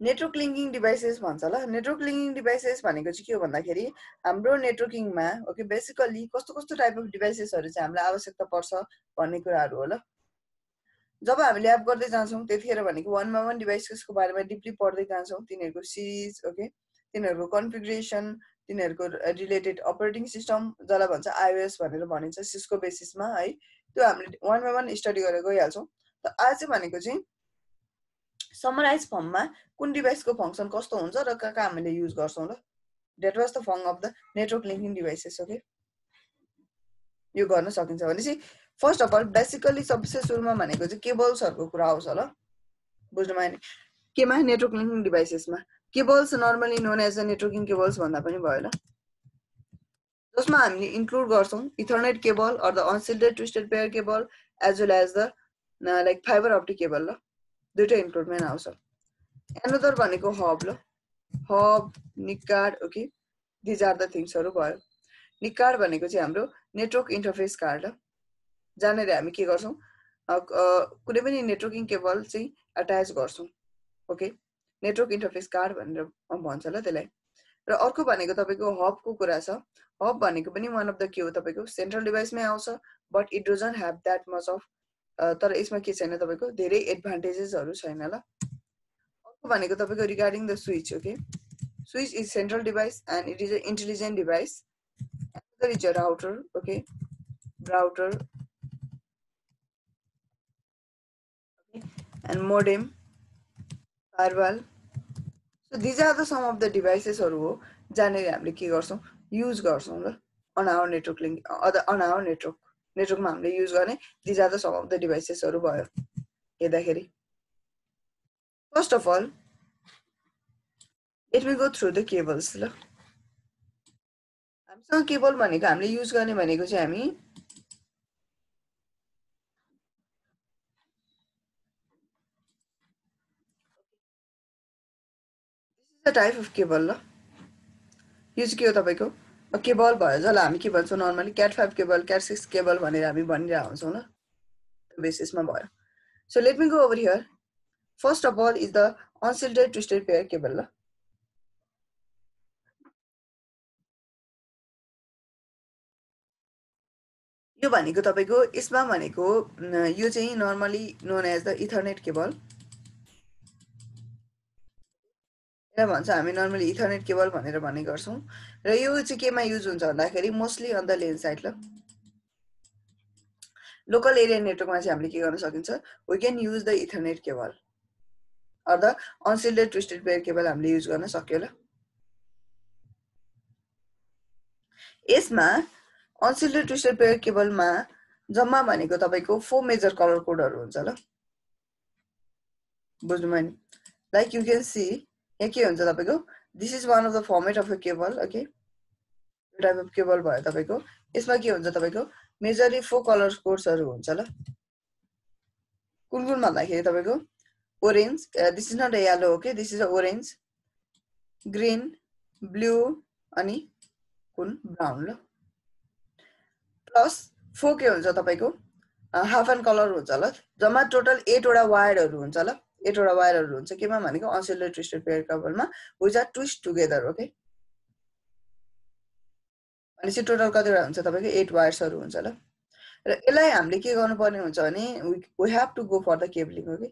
Network linking devices भन्छ ल network linking devices भनेको चाहिँ के हो भन्दाखेरि हाम्रो नेटवर्किङमा ओके बेसिकल्ली कस्तो कस्तो टाइप अफ डिभाइसेसहरू चाहिँ हामीलाई आवश्यकता पर्छ भन्ने कुराहरू हो ल जब हामी ल्याब गर्दै जान्छौँ त्यतिखेर भनेको वानमा वान डिभाइसेसको बारेमा डिपली पढ्दै जान्छौँ तिनीहरूको सिरिज ओके तिनीहरूको कन्फिग्रेसन तिनीहरूको रिलेटेड अपरेटिङ सिस्टम जसलाई भन्छ आइओएस भनेर भनिन्छ सिस्को बेसिसमा है त्यो हामीले वान बाई वान स्टडी गरेर गइहाल्छौँ त आज चाहिँ भनेको चाहिँ समराइज फर्ममा कुन डिभाइसको फङ्सन कस्तो हुन्छ र कहाँ कहाँ हामीले युज गर्छौँ ल that was the form of the network linking devices okay यो गर्न सकिन्छ भनेपछि फर्स्ट अफ अल बेसिकल्ली सबसे सुरुमा भनेको चाहिँ केबल्सहरूको कुरा आउँछ ल बुझ्नुमा नि केमा नेटवर्क लिङ्किङ डिभाइसेसमा cables normally known as a networking cables भन्दा पनि भयो ल जसमा हामीले इन्क्लुड गर्छौँ इथर्नेट cable or the unshielded twisted pair cable as well as the like fibre optic cable ल दुइटै इन्क्लुडमै आउँछ एनदर भनेको हब ल hub निकार्ड okay these are the थिङ्सहरू भयो निकार्ड भनेको चाहिँ हाम्रो नेटवर्क इन्टरफेस कार्ड ल जहाँनिर हामी के गर्छौँ कुनै पनि नेटवर्किङ केबल चाहिँ एट्याच गर्छौँ ओके नेटवर्क इन्टरफेस कार्ड भनेर भन्छ ल त्यसलाई र अर्को भनेको तपाईँको हबको कुरा छ हब भनेको पनि वान अफ द के हो तपाईँको सेन्ट्रल डिभाइसमै आउँछ but it doesn't have that much of तर यसमा के छैन तपाईँको धेरै एडभान्टेजेसहरू छैन ल अर्को भनेको तपाईँको regarding the switch okay switch is central device and it is a intelligent device is a router okay router and modem firewall so these are the some of the डिभाइसेसहरू हो जहाँनिर हामीले के गर्छौँ युज गर्छौँ ल अन our network link other on our network नेटवर्कमा हामीले use गर्ने these are the some of the डिभाइसेसहरू भयो हेर्दाखेरि first of all it will go through the cables ल हामीसँग केबल भनेको हामीले युज गर्ने भनेको चाहिँ हामी टाइप अफ केबल ल यो चाहिँ के हो तपाईँको केबल भयो जसलाई हामी के भन्छौँ normally CAT five cable cat six cable भनेर हामी भनिरहेको हुन्छौँ ल बेसिसमा भयो so let me go over here first of all is the अनसिल्टेड twisted pair cable ल यो भनेको तपाईँको यसमा भनेको यो चाहिँ normally known as the Ethernet cable भन्छ हामी नर्मली इथरनेट केबल भनेर भन्ने गर्छौँ। र यो चाहिँ केमा युज हुन्छ भन्दाखेरि mostly on the LAN side ल। लोकल एरिया नेटवर्कमा चाहिँ हामीले के गर्न सकिन्छ? We can use the ethernet cable or the unshielded twisted pair cable हामीले युज गर्न सक्यो ल। यसमा अनसिल्डेड ट्विस्टेड पेयर केबलमा जम्मा भनेको तपाईँको फोर मेजर कलर कोडहरू हुन्छ ल। बुझ्नुभयो नि? लाइक यु क्यान सी यहाँ के हुन्छ तपाईँको this is one of the format of a cable okay yo type of cable भयो तपाईँको। यसमा के हुन्छ तपाईँको? मेजरली फोर कलर कोड्सहरू हुन्छ ल। कुन कुन भन्दाखेरि तपाईँको? Orange this is not a yellow okay this is a orange green blue अनि कुन? ब्राउन ल। प्लस फोर के हुन्छ तपाईँको? हाफ एन्ड कलर हुन्छ ल। जम्मा टोटल एटवटा वायरहरू हुन्छ ल। एटवटा वायरहरू हुन्छ केमा भनेको अनसिलर twisted pair कपलमा which are twist together okay भनेपछि टोटल कतिवटा हुन्छ तपाईँको एट वायर्सहरू हुन्छ ल र यसलाई हामीले के गर्नुपर्ने हुन्छ भने we have to go for the cabling okay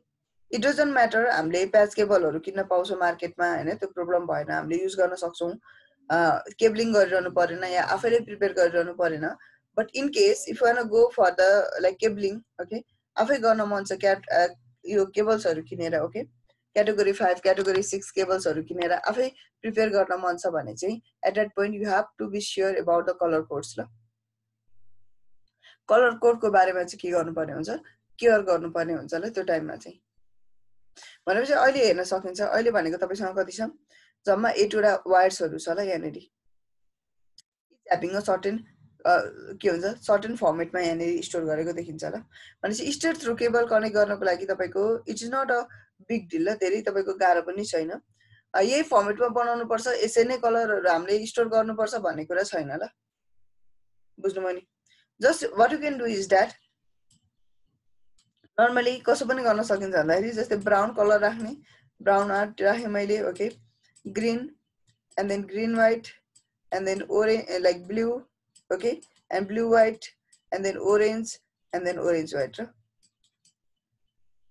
it doesn't matter हामीले प्याच केबलहरू किन्न पाउँछौँ मार्केटमा होइन त्यो प्रब्लम भएन हामीले युज गर्न सक्छौँ केबलिङ गरिरहनु परेन या आफैले प्रिपेयर गरिरहनु परेन but in case if one go for the like cabling okay आफै गर्न मन छ क्याट यो केबल्सहरू किनेर okay? Category five category six केबल्सहरू किनेर आफै प्रिपेयर गर्न मन छ भने चाहिँ at that point you have to be sure about the colour codes ल। कलर कोडको बारेमा चाहिँ के गर्नुपर्ने हुन्छ? केयर गर्नुपर्ने हुन्छ ल त्यो टाइममा चाहिँ। भनेपछि अहिले हेर्न सकिन्छ। अहिले भनेको तपाईँसँग कति छ? जम्मा एटवटा वायर्सहरू छ ल यहाँनिर। ह्याभिङ अ सर्टेन के हुन्छ सर्टेन फर्मेटमा यहाँनिर स्टोर गरेको देखिन्छ ल भनेपछि स्टेट थ्रु केबल कनेक्ट गर्नको लागि तपाईँको it is not a big dill ल धेरै तपाईँको गाह्रो पनि छैन यही फर्मेटमा बनाउनु पर्छ यसै नै कलरहरू हामीले स्टोर गर्नुपर्छ भन्ने कुरा छैन ल बुझ्नुभयो नि just what you can do is that normally कसो पनि गर्न सकिन्छ भन्दाखेरि जस्तै ब्राउन कलर राख्ने ब्राउन आर्ट राखेँ मैले okay green and then green white and then orange like blue and blue white and then orange and then orange white र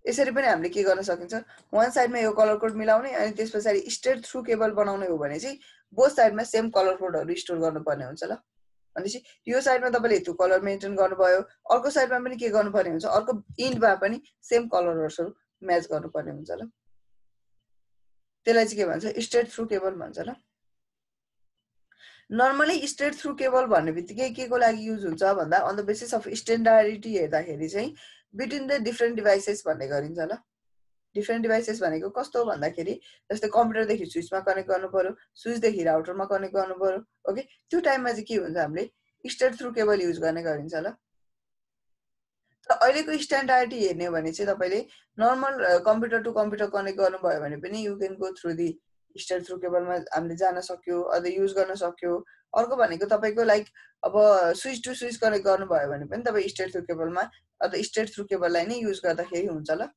यसरी पनि हामीले के गर्न सकिन्छ? वान साइडमा यो कलर कोड मिलाउने अनि त्यस पछाडि स्ट्रेट थ्रु केबल बनाउने हो भने चाहिँ बोथ साइडमा सेम कलर कोडहरू स्टोर गर्नुपर्ने हुन्छ ल। भनेपछि यो साइडमा तपाईँले त्यो कलर मेन्टेन गर्नुभयो अर्को साइडमा पनि के गर्नुपर्ने हुन्छ? अर्को इन्डमा पनि सेम कलरहरू म्याच गर्नुपर्ने हुन्छ ल। त्यसलाई चाहिँ के भन्छ? स्ट्रेट थ्रु केबल भन्छ ल। नर्मली स्ट्रेट थ्रु केबल भन्ने बित्तिकै के को लागि युज हुन्छ भन्दा on the basis of standardity हेर्दाखेरि चाहिँ बिट्विन द डिफ्रेन्ट डिभाइसेस भन्ने गरिन्छ ल। डिफ्रेन्ट डिभाइसेस भनेको कस्तो भन्दाखेरि जस्तै कम्प्युटरदेखि स्विचमा कनेक्ट गर्नु पऱ्यो स्विचदेखि राउटरमा कनेक्ट गर्नु पऱ्यो ओके त्यो टाइममा चाहिँ के हुन्छ हामीले स्टेट थ्रु केबल युज गर्ने गरिन्छ ल। तर अहिलेको स्ट्यान्डार्डी हेर्ने हो भने चाहिँ तपाईँले normal computer to computer connect गर्नुभयो भने पनि यु can go through the state through केबलमा हामीले जान सक्यो अझ युज गर्न सक्यो अर्को भनेको तपाईँको लाइक अब स्विच टु स्विच कनेक्ट गर्नुभयो भने पनि तपाईँ स्टेट थ्रु केबलमा अथवा स्टेट थ्रु केबललाई नै युज गर्दाखेरि हुन्छ ल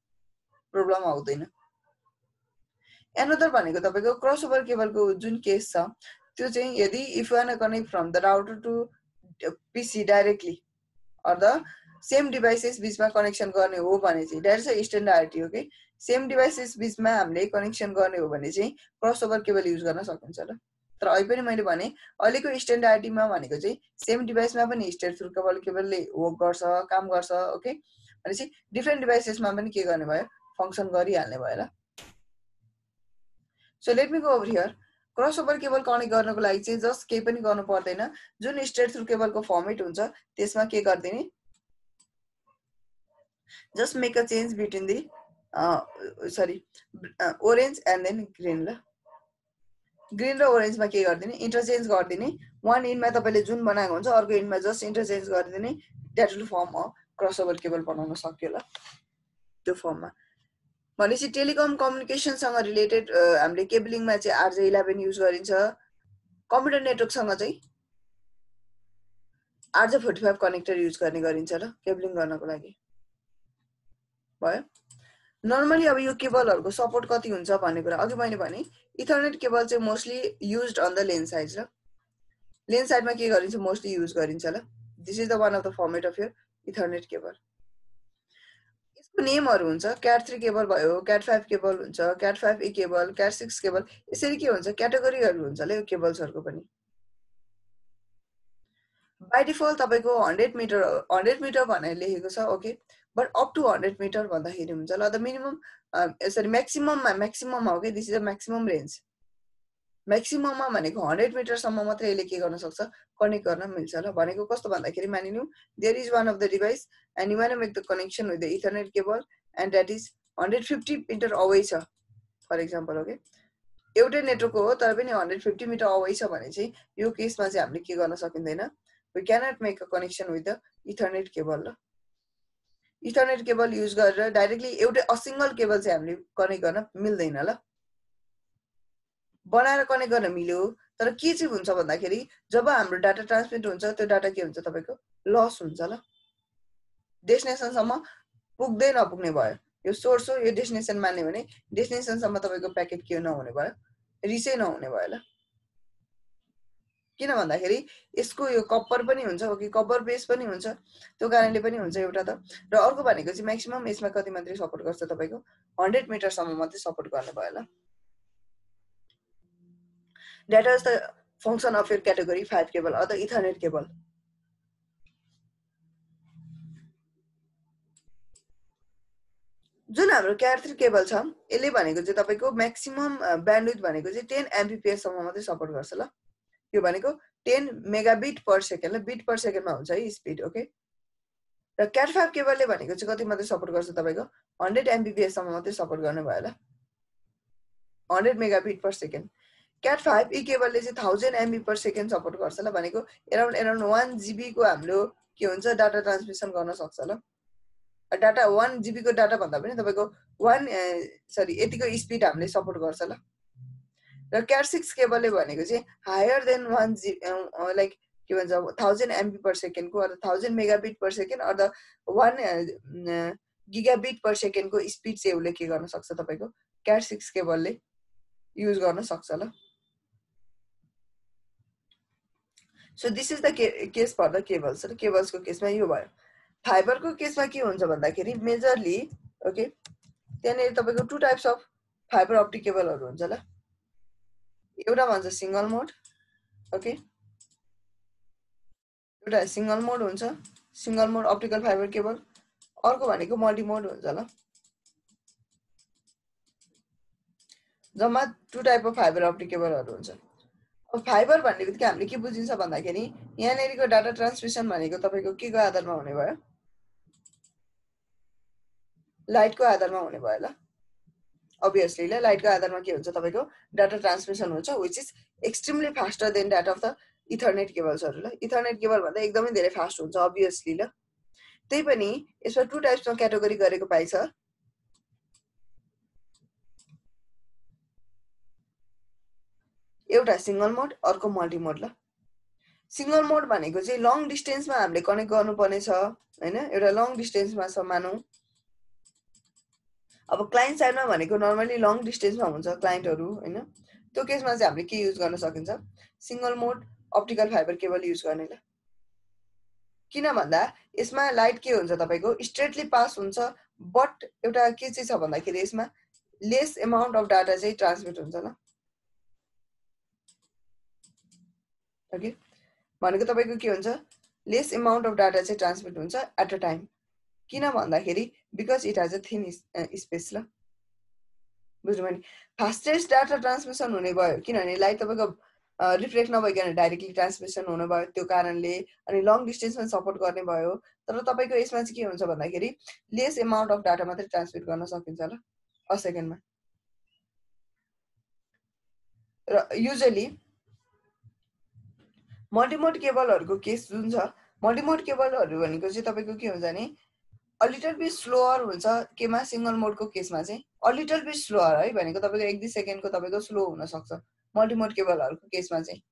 प्रब्लम आउँदैन एनदर भनेको तपाईँको क्रस ओभर केबलको जुन केस छ त्यो चाहिँ यदि if one connect from the router to PC directly or the same devices बिचमा कनेक्सन गर्ने हो भने चाहिँ द्याट इज अ स्ट्यान्डार्डी हो कि सेम डिभाइसेस बिचमा हामीले कनेक्सन गर्ने हो भने चाहिँ क्रस ओभर केबल युज गर्न सकिन्छ ल तर अहिले पनि मैले भने अहिलेको स्ट्यान्डार्डीमा भनेको चाहिँ सेम डिभाइसमा पनि स्टेट थ्रु केबल केबलले वर्क गर्छ काम गर्छ ओके भनेपछि डिफ्रेन्ट डिभाइसेसमा पनि के गर्ने भयो फङ्सन गरिहाल्ने भयो ल so let me go over here cross over cable connect गर्नको लागि चाहिँ जस्ट केही पनि गर्नु पर्दैन जुन स्ट्रेट थ्रु केबलको फर्मेट हुन्छ त्यसमा के गरिदिने just make a change between दि सरी ओरेन्ज एन्ड देन ग्रिन ल ग्रिन र ओरेन्जमा के गरिदिने इन्टरचेन्ज गरिदिने वान इनमा तपाईँले जुन बनाएको हुन्छ अर्को इनमा जस्ट इन्टरचेन्ज गरिदिने that will form a cross over cable बनाउन सक्यो ल त्यो फर्ममा भनेपछि टेलिकम कम्युनिकेसनसँग रिलेटेड हामीले केबलिङमा चाहिँ आरजे इलेभेन युज गरिन्छ कम्प्युटर नेटवर्कसँग चाहिँ RJ forty five connector use गर्ने गरिन्छ र केबलिङ गर्नको लागि भयो Normally अब यो केबलहरूको सपोर्ट कति हुन्छ भन्ने कुरा अघि मैले भने इथरनेट केबल चाहिँ mostly use on the LAN side raw LAN साइडमा के गरिन्छ मोस्टली युज गरिन्छ ल। This is the one of the format of your ethernet cable नेमहरू हुन्छ क्याट थ्री केबल भयो क्याट फाइभ केबल हुन्छ cat five e cable cat six cable यसरी के हुन्छ क्याटेगोरीहरू हुन्छ ल यो केबल्सहरूको पनि। बाई डिफल्ट तपाईँको हन्ड्रेड मिटर हन्ड्रेड मिटर भनेर लेखेको छ okay but up to hundred metre भन्दाखेरि हुन्छ ल द मिनिमम सरी म्याक्सिमममा म्याक्सिमममा हो कि this is the maximum range म्याक्सिमममा भनेको हन्ड्रेड मिटरसम्म मात्रै यसले के गर्न सक्छ कनेक्ट गर्न मिल्छ ल भनेको कस्तो भन्दाखेरि मानिलिउँ there is one of the device and you one make the connection with the Ethernet cable and that is hundred fifty metre away छ फर इक्जाम्पल ओके एउटै नेटवर्कको हो तर पनि हन्ड्रेड फिफ्टी मिटर अवे छ भने चाहिँ यो केसमा चाहिँ हामीले के गर्न सकिँदैन we cannot make a connection with the Ethernet cable ल इथरनेट केबल युज गरेर डाइरेक्टली एउटै असिङ्गल केबल चाहिँ हामीले कनेक्ट गर्न मिल्दैन ल बनाएर कनेक्ट गर्न मिल्यो तर के चाहिँ हुन्छ भन्दाखेरि जब हाम्रो डाटा ट्रान्समिट हुन्छ त्यो डाटा के हुन्छ तपाईँको लस हुन्छ ल डेस्टिनेसनसम्म पुग्दै नपुग्ने भयो यो सोर्स हो यो डेस्टिनेसन मान्यो भने डेस्टिनेसनसम्म तपाईँको प्याकेट के नहुने भयो रिसै नहुने भयो ल किन भन्दाखेरि यसको यो कप्पर पनि हुन्छ हो कि कप्पर बेस पनि हुन्छ त्यो कारणले पनि हुन्छ एउटा त। र अर्को भनेको चाहिँ म्याक्सिमम् यसमा कति मात्रै सपोर्ट गर्छ तपाईँको? हन्ड्रेड मिटरसम्म मात्रै सपोर्ट गर्नु भयो ल That is the function of your category 5 cable or the Ethernet cable. जुन हाम्रो क्यार थ्री केबल छ यसले भनेको चाहिँ तपाईँको म्याक्सिमम ब्यान्डविथ भनेको चाहिँ टेन एमबिपिएससम्म मात्रै सपोर्ट गर्छ ल। यो भनेको टेन मेगाबिट पर सेकेन्ड ल बिट पर सेकेन्डमा हुन्छ है स्पिड ओके? र क्याट फाइभ केबलले भनेको चाहिँ कति मात्रै सपोर्ट गर्छ तपाईँको? हन्ड्रेड एमबिपिएससम्म मात्रै सपोर्ट गर्ने भयो ल hundred megabit per second. Cat five E केबलले चाहिँ thousand MB per second support गर्छ ल भनेको एराउन्ड एराउन्ड वान जिबीको हाम्रो के हुन्छ डाटा ट्रान्समिसन गर्न सक्छ ल डाटा वान जिबीको डाटा भन्दा पनि तपाईँको वान सरी यतिको स्पिड हामीले सपोर्ट गर्छ ल र क्याट सिक्स केबलले भनेको चाहिँ हायर देन वान जी लाइक के भन्छ थाउजन्ड एमबी पर सेकेन्डको अथवा थाउजन्ड मेगाबिट पर सेकेन्ड अथवा वान गिगाबिट पर सेकेन्डको स्पिड चाहिँ उसले के गर्न सक्छ तपाईँको क्याट सिक्स केबलले युज गर्न सक्छ ल so this is the case for the cables र केबल्सको केसमा यो भयो फाइबरको केसमा के हुन्छ भन्दाखेरि मेजरली ओके त्यहाँनिर तपाईँको to types of fibre optic केबलहरू हुन्छ ल एउटा भन्छ सिङ्गल मोड ओके एउटा सिङ्गल मोड हुन्छ single mode optical fibre cable अर्को भनेको मल्टिमोड हुन्छ ल जम्मा two type of fibre optic केबलहरू हुन्छ अब फाइबर भन्ने बित्तिकै हामीले के बुझिन्छ भन्दाखेरि यहाँनिरको डाटा ट्रान्समिसन भनेको तपाईँको के को आधारमा हुने भयो लाइटको आधारमा हुने भयो ल अभियसली ल लाइटको आधारमा के हुन्छ तपाईँको डाटा ट्रान्समिसन हुन्छ which is extremely faster than data of the ethernet केबल्सहरू ल। इथरनेट केबल भन्दा एकदमै धेरै फास्ट हुन्छ अभियसली ल। त्यही पनि यसमा टु टाइप्समा क्याटेगोरी गरेको पाइन्छ। एउटा सिङ्गल मोड अर्को मल्टी मोड ल। सिङ्गल मोड भनेको चाहिँ लङ डिस्टेन्समा हामीले कनेक्ट गर्नुपर्ने छ होइन? एउटा लङ डिस्टेन्समा छ मानौँ। अब क्लाइन्ट साइडमा भनेको नर्मली लङ डिस्टेन्समा हुन्छ क्लाइन्टहरू होइन त्यो केसमा चाहिँ हामीले के युज गर्न सकिन्छ single mode optical fibre cable use गर्ने ल किन भन्दा यसमा लाइट के हुन्छ तपाईँको स्ट्रेटली पास हुन्छ बट एउटा के चाहिँ छ भन्दाखेरि यसमा लेस एमाउन्ट अफ डाटा चाहिँ ट्रान्समिट हुन्छ ल ओके भनेको तपाईँको के हुन्छ लेस एमाउन्ट अफ डाटा चाहिँ ट्रान्समिट हुन्छ एट अ टाइम किन भन्दाखेरि because it has a thin space ल बुझ्नु भने फास्टेस्ट डाटा ट्रान्समिसन हुने भयो किनभने लाइट तपाईँको रिफ्लेक्ट नभइकन डाइरेक्टली ट्रान्समिसन हुनुभयो त्यो कारणले अनि लङ डिस्टेन्समा सपोर्ट गर्ने भयो तर तपाईँको यसमा चाहिँ के हुन्छ भन्दाखेरि लेस एमाउन्ट अफ डाटा मात्रै ट्रान्समिट गर्न सकिन्छ ल अ सेकेन्डमा र युजली मल्टिमोड केबलहरूको केस जुन छ मल्टिमोड केबलहरू भनेको चाहिँ तपाईँको के हुन्छ भने अलिटल बिट स्लोअर हुन्छ केमा सिङ्गल मोडको केसमा चाहिँ अलिटल बिट स्लोअर है भनेको तपाईँको एक दुई सेकेन्डको तपाईँको स्लो हुनसक्छ मल्टिमोड केबलहरूको केसमा चाहिँ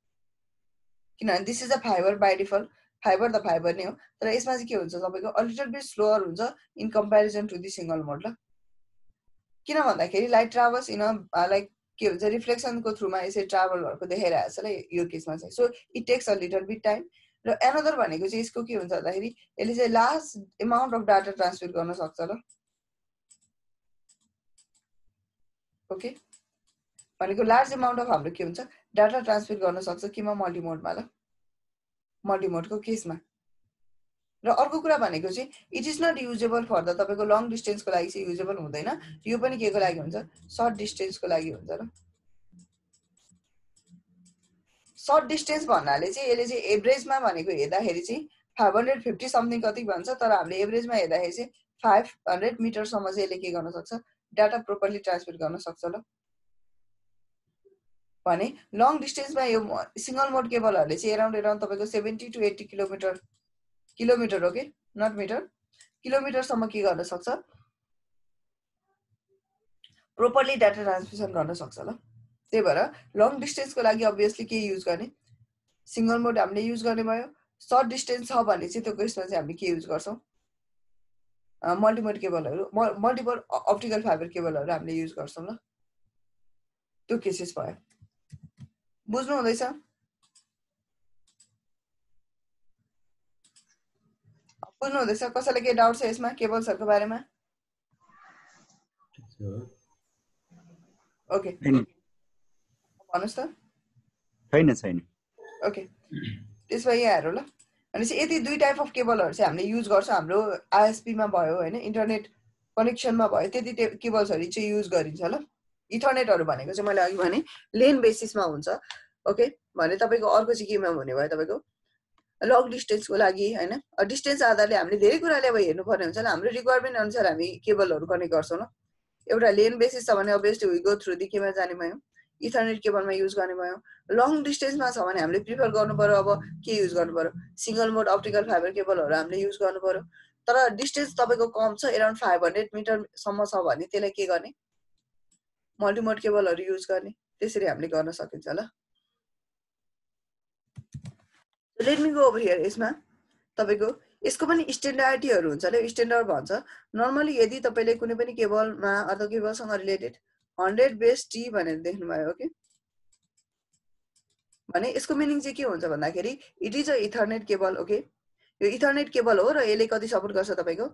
किनभने this is a fibre by default fibre त फाइबर नै हो तर यसमा चाहिँ के हुन्छ तपाईँको अलिटल बिट स्लोअर हुन्छ in comparison to the single mode ल किन भन्दाखेरि लाइट ट्राभल्स इन लाइक के भन्छ रिफ्लेक्सनको थ्रुमा यसरी ट्राभलहरूको देखाइरहेको छ ल यो केसमा चाहिँ so it takes a little bit time र एनदर भनेको चाहिँ यसको के हुन्छ भन्दाखेरि यसले चाहिँ last amount of data transfer गर्न सक्छ ल। ओके भनेको लार्ज एमाउन्ट अफ हाम्रो के हुन्छ? डाटा ट्रान्सफर गर्न सक्छ केमा? मल्टिमोडमा ल। मल्टिमोडको केसमा। र अर्को कुरा भनेको चाहिँ it is not usable for the तपाईँको लङ डिस्टेन्सको लागि चाहिँ युजेबल हुँदैन। यो पनि के को लागि हुन्छ? सर्ट डिस्टेन्सको लागि हुन्छ र। सर्ट डिस्टेन्स भन्नाले चाहिँ यसले चाहिँ एभरेजमा भनेको हेर्दाखेरि चाहिँ फाइभ हन्ड्रेड फिफ्टी समथिङ कति भन्छ तर हामीले एभरेजमा हेर्दाखेरि चाहिँ फाइभ हन्ड्रेड मिटरसम्म चाहिँ यसले के गर्न सक्छ? डाटा प्रोपरली ट्रान्समिट गर्न सक्छ ल। भने लङ डिस्टेन्समा यो सिङ्गल मोड केबलहरूले चाहिँ एराउन्ड एराउन्ड तपाईँको seventy to eighty kilometre kilometre हो कि? नट मिटर किलोमिटरसम्म के गर्न सक्छ? प्रोपरली डाटा ट्रान्समिसन गर्न सक्छ ल। त्यही भएर लङ डिस्टेन्सको लागि अभियसली के युज गर्ने? सिङ्गल मोड हामीले युज गर्ने भयो। सर्ट डिस्टेन्स छ भने चाहिँ त्यो केसमा चाहिँ हामीले के युज गर्छौँ? मल्टिमोड केबलहरू मल्टिपल अप्टिकल फाइबर केबलहरू हामीले युज गर्छौँ ल। त्यो केसेस भयो। बुझ्नु हुँदैछ? बुझ्नु हुँदैछ? कसैलाई केही डाउट छ यसमा केबल्सहरूको बारेमा? ओके भन्नुहोस् त छैन छैन ओके त्यसमा यहाँहरू ल भनेपछि यति दुई टाइप अफ केबलहरू चाहिँ हामीले युज गर्छौँ हाम्रो आइएसपीमा भयो होइन इन्टरनेट कनेक्सनमा भयो त्यति केबल्सहरू चाहिँ युज गरिन्छ ल इन्टरनेटहरू भनेको चाहिँ मैले अघि भने लेन बेसिसमा हुन्छ ओके भने तपाईँको अर्को चाहिँ केमा हुने भयो तपाईँको लङ डिस्टेन्सको लागि होइन डिस्टेन्स आधारले हामीले धेरै कुराले अब हेर्नुपर्ने हुन्छ हाम्रो रिक्वायरमेन्ट अनुसार हामी केबलहरू कनेक्ट गर्छौँ ल एउटा लेन बेसिस छ भने अभियसली विगो थ्रु दि केमा जाने भयो इथरनेट केबलमा युज गर्ने भयो। लङ डिस्टेन्समा छ भने हामीले प्रिफर गर्नु पऱ्यो अब के युज गर्नु पऱ्यो सिङ्गल मोड अप्टिकल फाइबर केबलहरू हामीले युज गर्नु पऱ्यो तर डिस्टेन्स तपाईँको कम छ एराउन्ड फाइभ हन्ड्रेड मिटरसम्म छ भने त्यसलाई के गर्ने? मल्टिमोड केबलहरू युज गर्ने। त्यसरी हामीले गर्न सकिन्छ ल। गो ओभर हियर यसमा। तपाईँको यसको पनि स्ट्यान्डर्डिटीहरू हुन्छ ल स्ट्यान्डर्ड भन्छ। नर्मली यदि तपाईँले कुनै पनि केबलमा अथवा केबलसँग रिलेटेड हन्ड्रेड बेस टी भनेर देख्नुभयो ओके भने यसको मिनिङ चाहिँ के हुन्छ भन्दाखेरि it is a ethernet cable okay यो इथरनेट केबल हो र यसले कति सपोर्ट गर्छ तपाईँको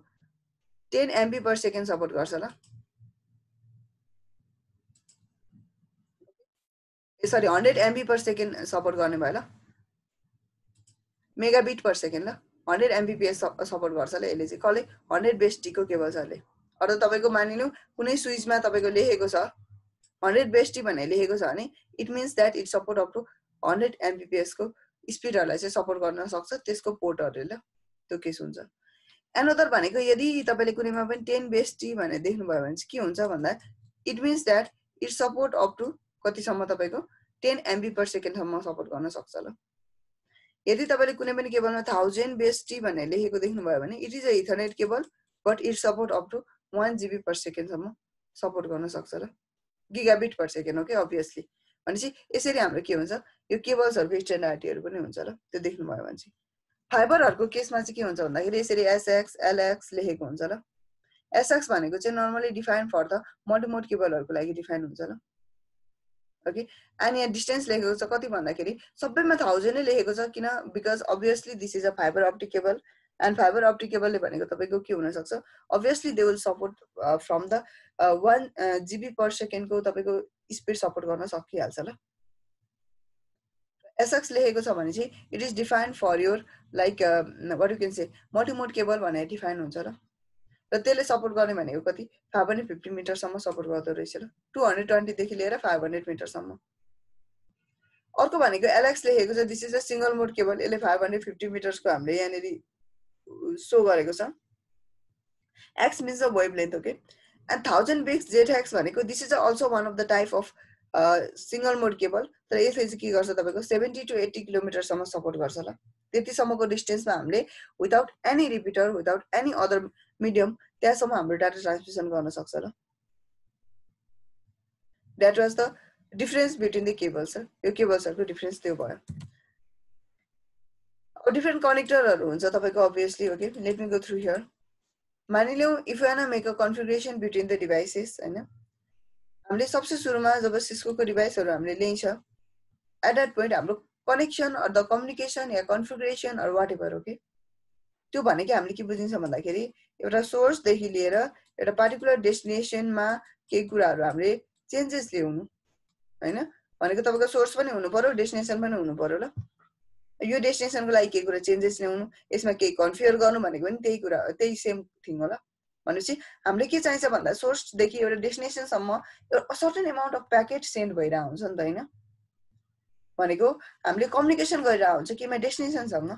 ten MB per second support गर्छ ल सरी hundred MB per second support गर्ने भयो ल मेगाबिट पर सेकेन्ड ल हन्ड्रेड एमबिपिएस सपोर्ट गर्छ ल यसले चाहिँ कसले हन्ड्रेड बेस्टीको केबल छ यसले अरू तपाईँको मानिलिउँ कुनै स्विचमा तपाईँको लेखेको छ हन्ड्रेड बेस्टी भनेर लेखेको छ भने it means that it support up to hundred एमबिपिएसको स्पिडहरूलाई चाहिँ सपोर्ट गर्न सक्छ त्यसको पोर्टहरूले ल त्यो केस हुन्छ एनोदर भनेको यदि तपाईँले कुनैमा पनि टेन बेस्टी भनेर देख्नुभयो भने चाहिँ के हुन्छ भन्दा it means that it support up to कतिसम्म तपाईँको टेन एमबी पर सेकेन्डसम्म सपोर्ट गर्न सक्छ ल यदि तपाईँले कुनै पनि केबलमा थाउजन्ड बेस्टी भनेर लेखेको देख्नुभयो भने it is a ethernet cable but it support up to one GB per सेकेन्डसम्म support गर्न सक्छ ल गिगाबिट पर सेकेन्ड हो कि अभियसली भनेपछि यसरी हाम्रो के हुन्छ यो केबल्सहरूको स्ट्यान्डर्डहरू पनि हुन्छ र त्यो देख्नुभयो भने चाहिँ फाइबरहरूको केसमा चाहिँ के हुन्छ भन्दाखेरि यसरी एसएक्स एलएक्स लेखेको हुन्छ ल एसएक्स भनेको चाहिँ नर्मली डिफाइन फर द मोटोमोट केबलहरूको लागि डिफाइन हुन्छ ल ओके अनि यहाँ डिस्टेन्स लेखेको छ कति भन्दाखेरि सबैमा थाउजन्डै लेखेको छ किन because obviously this is a fibre optic cable and fibre optic केबलले भनेको तपाईँको के हुनसक्छ obviously they will support from the one GB per सेकेन्डको तपाईँको स्पिड सपोर्ट गर्न सकिहाल्छ ल एसएक्स लेखेको छ भने चाहिँ it is define for your like what you can से मोटिमोट केबल भनेर डिफाइन हुन्छ र र त्यसले सपोर्ट गर्ने भनेको कति फाइभ हन्ड्रेड फिफ्टी मिटरसम्म सपोर्ट गर्दो रहेछ ल टु हन्ड्रेड ट्वेन्टीदेखि लिएर फाइभ हन्ड्रेड मिटरसम्म अर्को भनेको एलेक्स लेखेको छ this is a single mode cable यसले फाइभ हन्ड्रेड फिफ्टी मिटर्सको हामीले यहाँनिर सो गरेको छ x means the wave length okay and thousand बिक्स jet x भनेको this is also one of the type of single mode cable तर यसले चाहिँ के गर्छ तपाईँको सेभेन्टी टु एट्टी किलोमिटरसम्म सपोर्ट गर्छ ल त्यतिसम्मको डिस्टेन्समा हामीले without any repeater without any other medium त्यहाँसम्म हाम्रो डाटा ट्रान्समिसन गर्न सक्छ ल that was the difference between the cables yo केबल्सहरूको difference त्यो भयो अब डिफ्रेन्ट कनेक्टरहरू हुन्छ तपाईँको obviously okay let me go through here मानिलिउँ if you make a configuration between the devices होइन हामीले सबसे सुरुमा जब सिस्कोको डिभाइसहरू हामीले ल्याइन्छ एट द्याट पोइन्ट हाम्रो कनेक्सन अर द कम्युनिकेसन या कन्फिगरेसन अर वाट एभर हो कि त्यो भनेको हामीले के बुझिन्छ भन्दाखेरि एउटा सोर्सदेखि लिएर एउटा पार्टिकुलर डेस्टिनेसनमा केही कुराहरू हामीले चेन्जेस ल्याउनु होइन भनेको तपाईँको सोर्स पनि हुनु पऱ्यो डेस्टिनेसन पनि हुनु पऱ्यो ल यो डेस्टिनेसनको लागि केही कुरा चेन्जेस ल्याउनु यसमा केही कन्फियर गर्नु भनेको पनि त्यही कुरा त्यही सेम थिङ होला भनेपछि हामीले के चाहिन्छ भन्दा सोर्सदेखि एउटा डेस्टिनेसनसम्म एउटा certain amount of packet send भइरहेको हुन्छ नि त होइन भनेको हामीले कम्युनिकेसन गरिरहेको हुन्छ केमा डेस्टिनेसनसँग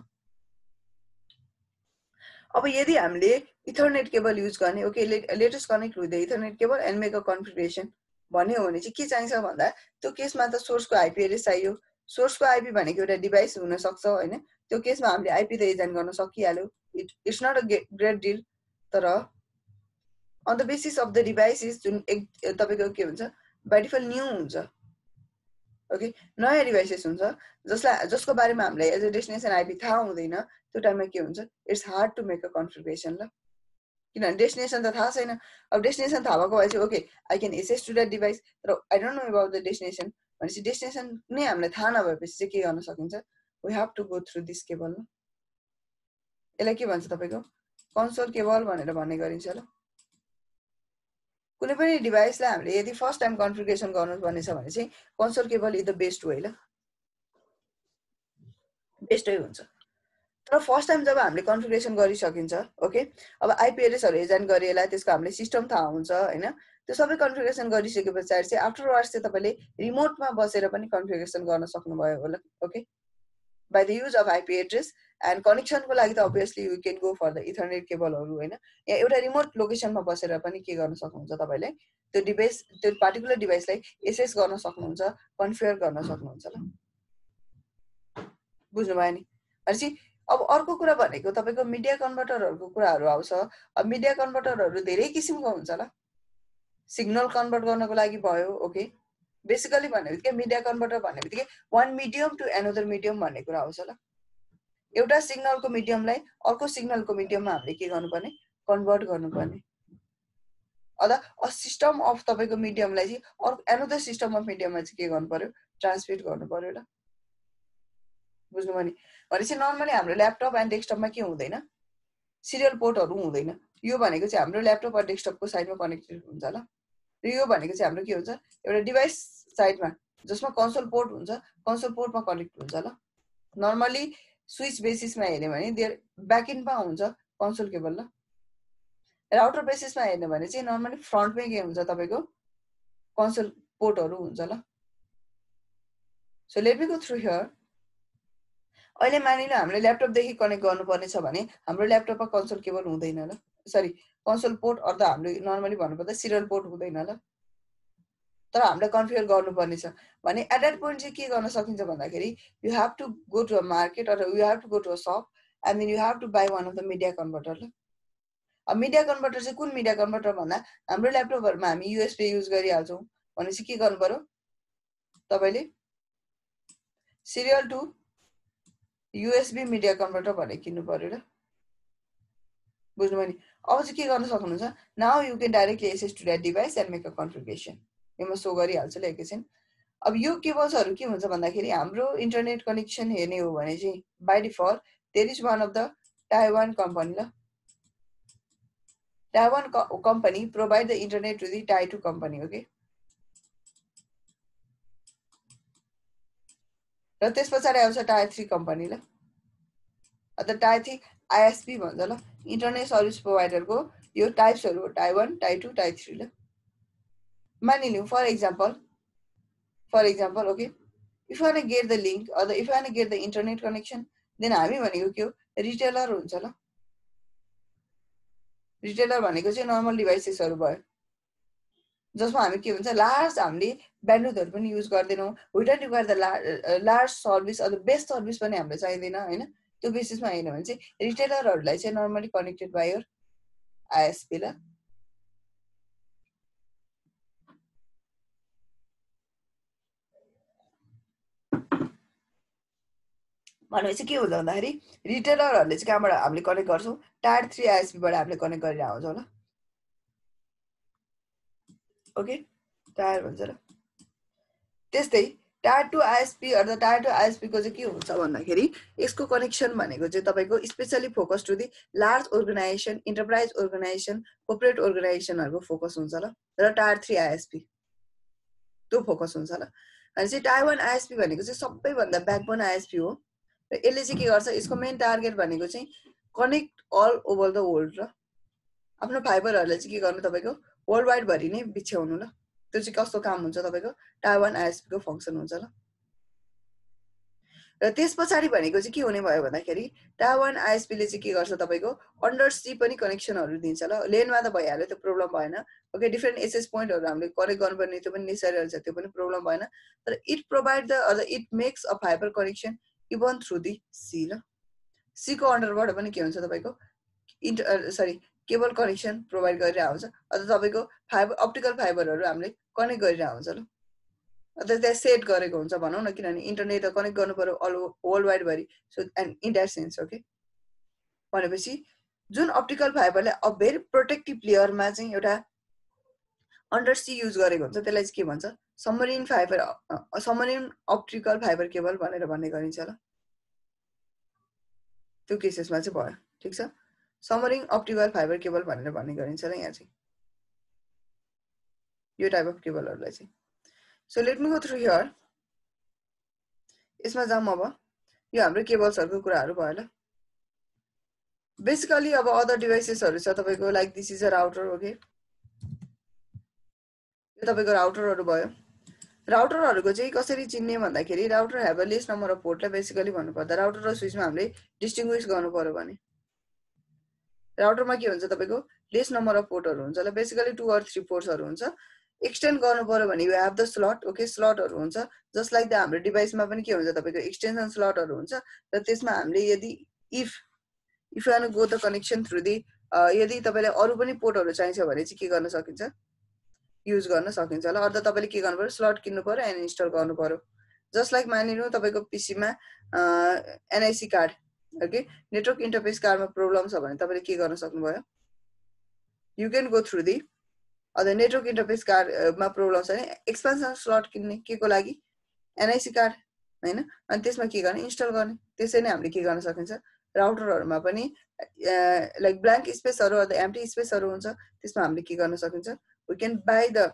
अब यदि हामीले इथरनेट केबल युज गर्ने okay latest connect with the Ethernet cable and make a configuration भन्यो भने चाहिँ के चाहिन्छ भन्दा त्यो केसमा त सोर्सको आइपी एड्रेस चाहियो सोर्सको आइपी भनेको एउटा डिभाइस हुनसक्छ होइन त्यो केसमा हामीले आइपी त एजेन्ट गर्न सकिहाल्यो it it's not a great deal तर on the basis of the devices जुन एक तपाईँको के हुन्छ बाई डिफल्ट न्यू हुन्छ ओके नयाँ डिभाइसेस हुन्छ जसलाई जसको बारेमा हामीलाई एज अ डेस्टिनेसन आइपी थाहा हुँदैन त्यो टाइममा के हुन्छ it's hard to make a configuration ल किनभने डेस्टिनेसन त थाहा छैन अब डेस्टिनेसन थाहा भएको भए चाहिँ okay I can access to that device तर I don't know about the destination भनेपछि डेस्टिनेसन नै हामीलाई थाहा नभएपछि चाहिँ के गर्न सकिन्छ we have to go through this cable यसलाई के भन्छ तपाईँको कन्सोल केबल भनेर भन्ने गरिन्छ ल कुनै पनि डिभाइसलाई हामीले यदि फर्स्ट टाइम कन्फिग्रेसन गर्नुपर्ने छ भने चाहिँ console cable is the best way ल बेस्ट वे हुन्छ तर फर्स्ट टाइम जब हामीले कन्फिग्रेसन गरिसकिन्छ ओके अब आइपी एड्रेसहरू एजेन्ट गरेला त्यसको हामीले सिस्टम थाहा हुन्छ होइन त्यो सबै कन्फिगरेसन गरिसके पछाडि चाहिँ आफ्टर वार्स चाहिँ तपाईँले रिमोटमा बसेर पनि कन्फिगरेसन गर्न सक्नुभयो होला okay by the use of IP address and कनेक्सनको लागि त obviously you can go for the ethernet केबलहरू होइन? या एउटा रिमोट लोकेसनमा बसेर पनि के गर्न सक्नुहुन्छ तपाईँले? त्यो डिभाइस त्यो पार्टिकुलर डिभाइसलाई एसेस गर्न सक्नुहुन्छ कन्फियर गर्न सक्नुहुन्छ ल बुझ्नुभयो नि? भनेपछि अब अर्को कुरा भनेको तपाईँको मिडिया कन्भर्टरहरूको कुराहरू आउँछ। अब मिडिया कन्भर्टरहरू धेरै किसिमको हुन्छ ल सिग्नल कन्भर्ट गर्नको लागि भयो ओके बेसिकली भन्ने बित्तिकै मिडिया कन्भर्टर भन्ने बित्तिकै वान मिडियम टु एनदर मिडियम भन्ने कुरा आउँछ ल एउटा सिग्नलको मिडियमलाई अर्को सिग्नलको मिडियममा हामीले के गर्नुपर्ने कन्भर्ट गर्नुपर्ने अथवा अ सिस्टम अफ तपाईँको मिडियमलाई चाहिँ अर्को एनदर सिस्टम अफ मिडियममा चाहिँ के गर्नु पर्यो ट्रान्समिट गर्नु पर्यो ल बुझ्नुभयो नि भनेपछि नर्मली हाम्रो ल्यापटप एन्ड डेस्कटपमा के हुँदैन सिरियल पोर्टहरू हुँदैन यो भनेको चाहिँ हाम्रो ल्यापटप र डेस्कटपको साइडमा कनेक्टेड हुन्छ ल र यो भनेको चाहिँ हाम्रो के हुन्छ एउटा डिभाइस साइडमा जसमा कन्सोल पोर्ट हुन्छ कन्सोल पोर्टमा कनेक्ट हुन्छ ल नर्मली स्विच बेसिसमा हेऱ्यो भने देयर ब्याकइन्डमा हुन्छ कन्सोल केबल ल राउटर बेसिसमा हेर्ने भने चाहिँ नर्मली फ्रन्टमै के हुन्छ तपाईँको कन्सोल पोर्टहरू हुन्छ ल so let me go through here अहिले मानिलो हामीले ल्यापटपदेखि कनेक्ट गर्नुपर्ने छ भने हाम्रो ल्यापटपमा कन्सोल केबल हुँदैन ल सरी कन्सोल पोर्ट अथवा हाम्रो नर्मली भन्नुपर्दा सिरियल पोर्ट हुँदैन ल तर हामीलाई कन्फिगर गर्नुपर्ने छ भने एट द्याट पोइन्ट चाहिँ के गर्न सकिन्छ भन्दाखेरि you have to go to a market or you have to go to a shop I mean you have to buy one of the media converter ल अब मिडिया कन्भर्टर चाहिँ कुन media converter भन्दा हाम्रो ल्यापटपहरूमा हामी युएसबी युज गरिहाल्छौँ भनेपछि के गर्नु पऱ्यो तपाईँले serial to USB media converter भनेर किन्नु पऱ्यो ल बुझ्नुभयो नि अब चाहिँ के गर्न सक्नुहुन्छ now you can directly access to that device and make a configuration यो म सो गरिहाल्छु ल एकैछिन अब यो केबल्सहरू के हुन्छ भन्दाखेरि हाम्रो इन्टरनेट कनेक्सन हेर्ने हो भने चाहिँ by default there is one of the tier one company ल Taiwan co company provide the internet to the Tai 2 company, okay? र त्यस पछाडि आउँछ टायर थ्री कम्पनी ल अन्त टायर थ्री आइएसपी भन्छ ल इन्टरनेट सर्भिस प्रोभाइडरको यो टाइप्सहरू हो tie one tie to tie three ल मानिलिउँ for example for example okay if one get the link अथवा if one get the internet connection then हामी भनेको के हो रिटेलर हुन्छ ल रिटेलर भनेको चाहिँ नर्मल डिभाइसेसहरू भयो जसमा हामी के भन्छ लार्ज हामीले ब्यान्डविथहरू पनि युज गर्दैनौँ we don't require the large service अथवा बेस्ट सर्भिस पनि हामीलाई चाहिँदैन होइन त्यो बेसिसमा हेर्यो भने चाहिँ रिटेलरहरूलाई चाहिँ normally connected by your ISP ल भनेपछि के हुन्छ भन्दाखेरि रिटेलरहरूले चाहिँ कहाँबाट हामीले कनेक्ट गर्छौँ? टायर थ्री आइएसपीबाट हामीले कनेक्ट गरेर आउँछौँ ल ओके? टायर भन्छ ल त्यस्तै टायर टु आइएसपी अर्थात् टायर टु आइएसपीको चाहिँ के हुन्छ भन्दाखेरि यसको कनेक्सन भनेको चाहिँ तपाईँको specially focus to the large organisation enterprise organisation corporate अर्गनाइजेसनहरूको focus हुन्छ ल र टायर थ्री आइएसपी त्यो फोकस हुन्छ ल भनेपछि टायर वान आइएसपी भनेको चाहिँ सबैभन्दा ब्याकबोन आइएसपी हो र यसले चाहिँ के गर्छ यसको मेन टार्गेट भनेको चाहिँ connect all over the world र आफ्नो फाइबरहरूलाई चाहिँ के गर्नु तपाईँको वर्ल्ड वाइडभरि नै बिछ्याउनु ल त्यो चाहिँ कस्तो काम हुन्छ तपाईँको? टाइवान आइएसपीको फङ्सन हुन्छ ल। र त्यस पछाडि भनेको चाहिँ के हुने भयो भन्दाखेरि टावान आइएसपीले चाहिँ के गर्छ तपाईँको? अन्डर सी पनि कनेक्सनहरू दिन्छ ल। लेनमा त भइहाल्यो त्यो प्रब्लम भएन। ओके डिफ्रेन्ट एसएस पोइन्टहरू हामीले कनेक्ट गर्नुपर्ने त्यो पनि नेसरी छ त्यो पनि प्रब्लम भएन। तर it provide the it makes a fibre connection even through the sea ल। सीको अन्डरबाट पनि के हुन्छ तपाईँको? इन्टर सरी केबल कनेक्सन प्रोभाइड गरेर आउँछ अथवा तपाईँको फाइबर अप्टिकल फाइबरहरू हामीले कनेक्ट गरेर आउँछ ल अथवा त्यहाँ सेट गरेको हुन्छ भनौँ न किनभने इन्टरनेट कनेक्ट गर्नु पऱ्यो अल वर्ल्ड वाइडभरि so and in that sense okay भनेपछि जुन अप्टिकल फाइबरले अब भेरी प्रोटेक्टिभ लेयरमा चाहिँ एउटा अन्डर सी युज गरेको हुन्छ त्यसलाई चाहिँ के भन्छ submarine fibre submarine optical fibre cable भनेर भन्ने गरिन्छ ल त्यो केसेसमा चाहिँ भयो ठिक छ समरिङ अप्टिकल फाइबर केबल भनेर भन्ने गरिन्छ ल यहाँ चाहिँ यो टाइप अफ केबलहरूलाई चाहिँ। So let me go through here यसमा जाउँ अब। यो हाम्रो केबल्सहरूको कुराहरू भयो ल। बेसिकली अब अदर डिभाइसेसहरू छ तपाईँको like this is a router okay यो तपाईँको राउटरहरू भयो। राउटरहरूको चाहिँ कसरी चिन्ने भन्दाखेरि router have a list number of पोर्टलाई basically भन्नुपर्दा राउटर र स्विचमा हामीले डिस्टिङ्विस गर्नु पऱ्यो भने। राउटरमा के हुन्छ तपाईँको लेस नम्बर अफ पोर्टहरू हुन्छ ल। बेसिकली टु अर थ्री पोर्ट्सहरू हुन्छ। एक्सटेन्ड गर्नु पऱ्यो भने you have the slot okay स्लटहरू हुन्छ जस्ट लाइक द हाम्रो डिभाइसमा पनि के हुन्छ तपाईँको एक्सटेन्सन स्लटहरू हुन्छ र त्यसमा हामीले यदि if if you go the connection through the यदि तपाईँलाई अरू पनि पोर्टहरू चाहिन्छ भने चाहिँ के गर्न सकिन्छ युज गर्न सकिन्छ होला अर्थ तपाईँले के गर्नु पऱ्यो स्लट किन्नु पऱ्यो एन्ड इन्स्टल गर्नु पऱ्यो जस्ट लाइक मानिलिनु तपाईँको पिसीमा NIC card okay network interface कार्डमा प्रब्लम छ भने तपाईँले के गर्न सक्नुभयो यु क्यान गो थ्रु दि अझ नेटवर्क इन्टरफेस कार्डमा प्रब्लम छ भने एक्सपेन्सन स्लट किन्ने के को लागि एनआइसी कार्ड होइन अनि त्यसमा के गर्ने इन्स्टल गर्ने त्यसै नै हामीले के गर्न सकिन्छ राउटरहरूमा पनि लाइक ब्ल्याङ्क स्पेसहरू अथवा एम्टी स्पेसहरू हुन्छ त्यसमा हामीले के गर्न सकिन्छ we can by the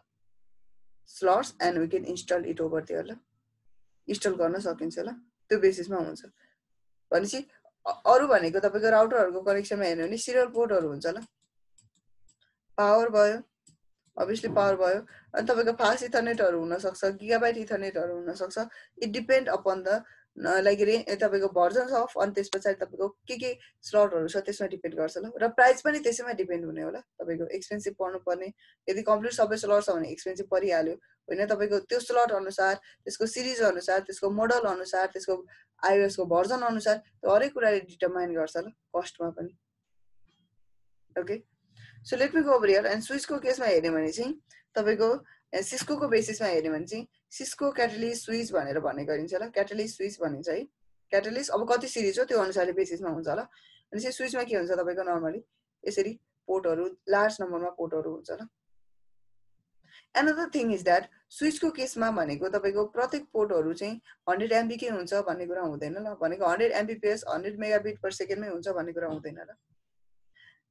स्लट्स and we can install it over त्यो ल इन्स्टल गर्न सकिन्छ ल त्यो बेसिसमा हुन्छ भनेपछि अरू भनेको तपाईँको राउटरहरूको कनेक्सनमा हेर्नु भने सिरियल पोर्टहरू हुन्छ ल पावर भयो अभियसली पावर भयो अनि तपाईँको फास्ट इथरनेटहरू हुनसक्छ गिगाबाइट इथरनेटहरू हुनसक्छ it depend upon the like रे तपाईँको भर्जन्स अफ अनि त्यस पछाडि तपाईँको के के स्लटहरू छ त्यसमा डिपेन्ड गर्छ ल र प्राइस पनि त्यसैमा डिपेन्ड हुने होला तपाईँको एक्सपेन्सिभ पर्नुपर्ने यदि कम्प्लिट सबै स्लट छ भने एक्सपेन्सिभ परिहाल्यो होइन तपाईँको त्यो स्लट अनुसार त्यसको सिरिज अनुसार त्यसको मोडल अनुसार त्यसको आइएसको भर्जन अनुसार त्यो हरेक कुराले डिटर्माइन गर्छ ल कस्टमा पनि okay so let me go over here and स्विचको केसमा हेऱ्यो भने चाहिँ तपाईँको सिस्कोको बेसिसमा हेऱ्यो भने चाहिँ सिस्को क्याटलिस स्विच भनेर भन्ने गरिन्छ ल क्याटलिस स्विच भनिन्छ है क्याटलिस अब कति सिरिज हो त्यो अनुसारले बेसिसमा हुन्छ ल अनि चाहिँ स्विचमा के हुन्छ तपाईँको नर्मली यसरी पोर्टहरू लार्ज नम्बरमा पोर्टहरू हुन्छ ल एनदर थिङ इज द्याट स्विचको केसमा भनेको तपाईँको प्रत्येक पोर्टहरू चाहिँ हन्ड्रेड एमबीकै हुन्छ भन्ने कुरा हुँदैन ल भनेको हन्ड्रेड एमबिपिएस हन्ड्रेड मेगाबिट पर सेकेन्डमै हुन्छ भन्ने कुरा हुँदैन ल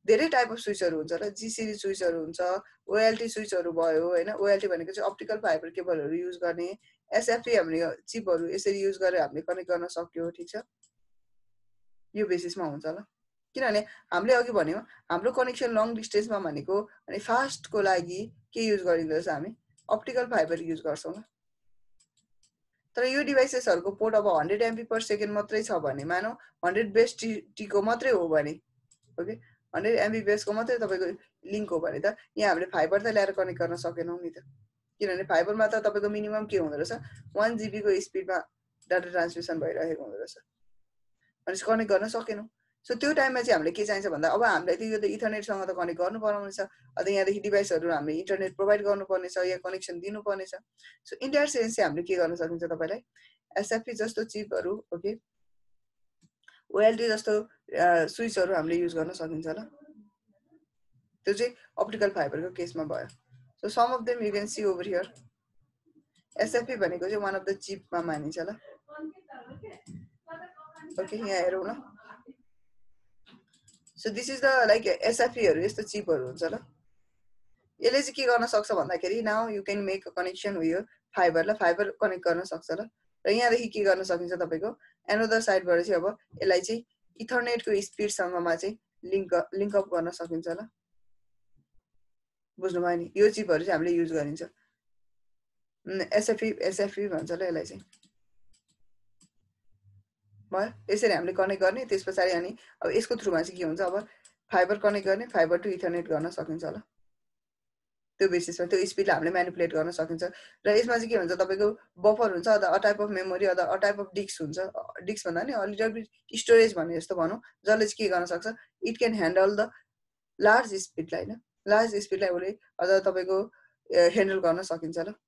धेरै टाइप अफ स्विचहरू हुन्छ र जी सिरिज स्विचहरू हुन्छ ओएलटी स्विचहरू भयो होइन ओएलटी भनेको चाहिँ अप्टिकल फाइबर केबलहरू युज गर्ने एसएफपी हामीले चिपहरू यसरी युज गरेर हामीले कनेक्ट गर्न सक्यो ठिक छ यो बेसिसमा हुन्छ होला किनभने हामीले अघि भन्यौँ हाम्रो कनेक्सन लङ डिस्टेन्समा भनेको अनि फास्टको लागि के युज गरिँदो रहेछ हामी अप्टिकल फाइबर युज गर्छौँ तर यो डिभाइसेसहरूको पोर्ट अब हन्ड्रेड एमपी पर सेकेन्ड मात्रै छ भने मानौँ हन्ड्रेड बेस टी टीको मात्रै हो भने ओके हन्ड्रेड एमबिपिएसको मात्रै तपाईँको लिंक हो भने त यहाँ हामीले फाइबर त ल्याएर कनेक्ट गर्न सकेनौँ नि त किनभने फाइबरमा त तपाईँको मिनिमम के हुँदो रहेछ को स्पीड स्पिडमा डाटा ट्रान्समिसन भइरहेको हुँदो रहेछ भनेपछि कनेक्ट गर्न सकेनौँ सो त्यो टाइममा चाहिँ हामीलाई के चाहिन्छ भन्दा अब हामीलाई त यो त संग त कनेक्ट गर्नु पर्नेछ अन्त यहाँदेखि डिभाइसहरू हामीले इन्टरनेट प्रोभाइड गर्नुपर्नेछ या कनेक्सन दिनुपर्नेछ सो इन्टायर चाहिँ हामीले के गर्न सकिन्छ तपाईँलाई एसएफपी जस्तो चिपहरू ओके ओएलटी जस्तो स्विचहरू हामीले युज गर्न सकिन्छ ल त्यो चाहिँ अप्टिकल फाइबरको केसमा भयो so some of them you can see over here SFP भनेको चाहिँ वान अफ द चिपमा मानिन्छ ल ओके यहाँ हेरौँ ल so this is the like एसएफपीहरू यस्तो चिपहरू हुन्छ ल यसले चाहिँ के गर्न सक्छ भन्दाखेरि now you can make a connection yo fibre ल फाइबर कनेक्ट गर्न सक्छ ल र यहाँदेखि के गर्न सकिन्छ तपाईँको एनोदर साइडबाट चाहिँ अब यसलाई चाहिँ इथरनेटको स्पिडसँगमा चाहिँ लिङ्क लिङ्कअप गर्न सकिन्छ ल बुझ्नुभयो नि यो चिपहरू चाहिँ हामीले युज गरिन्छ एसएफी एसएफी भन्छ ल यसलाई चाहिँ भयो यसरी हामीले कनेक्ट गर्ने त्यस पछाडि अनि अब यसको थ्रुमा चाहिँ के हुन्छ अब फाइबर कनेक्ट गर्ने फाइबर टु इथरनेट गर्न सकिन्छ ल त्यो बेसिसमा त्यो स्पिडलाई हामीले मेनिपुलेट गर्न सकिन्छ र यसमा चाहिँ के हुन्छ तपाईँको बफर हुन्छ अथवा अ टाइप अफ मेमोरी अथवा अ टाइप अफ डिस्क हुन्छ डिस्क भन्दा नि लिटल बिट स्टोरेज भन्ने जस्तो भनौँ जसले चाहिँ के गर्न सक्छ it can handle the large स्पिडलाई होइन लार्ज स्पिडलाई उसले अथवा तपाईँको ह्यान्डल गर्न सकिन्छ ल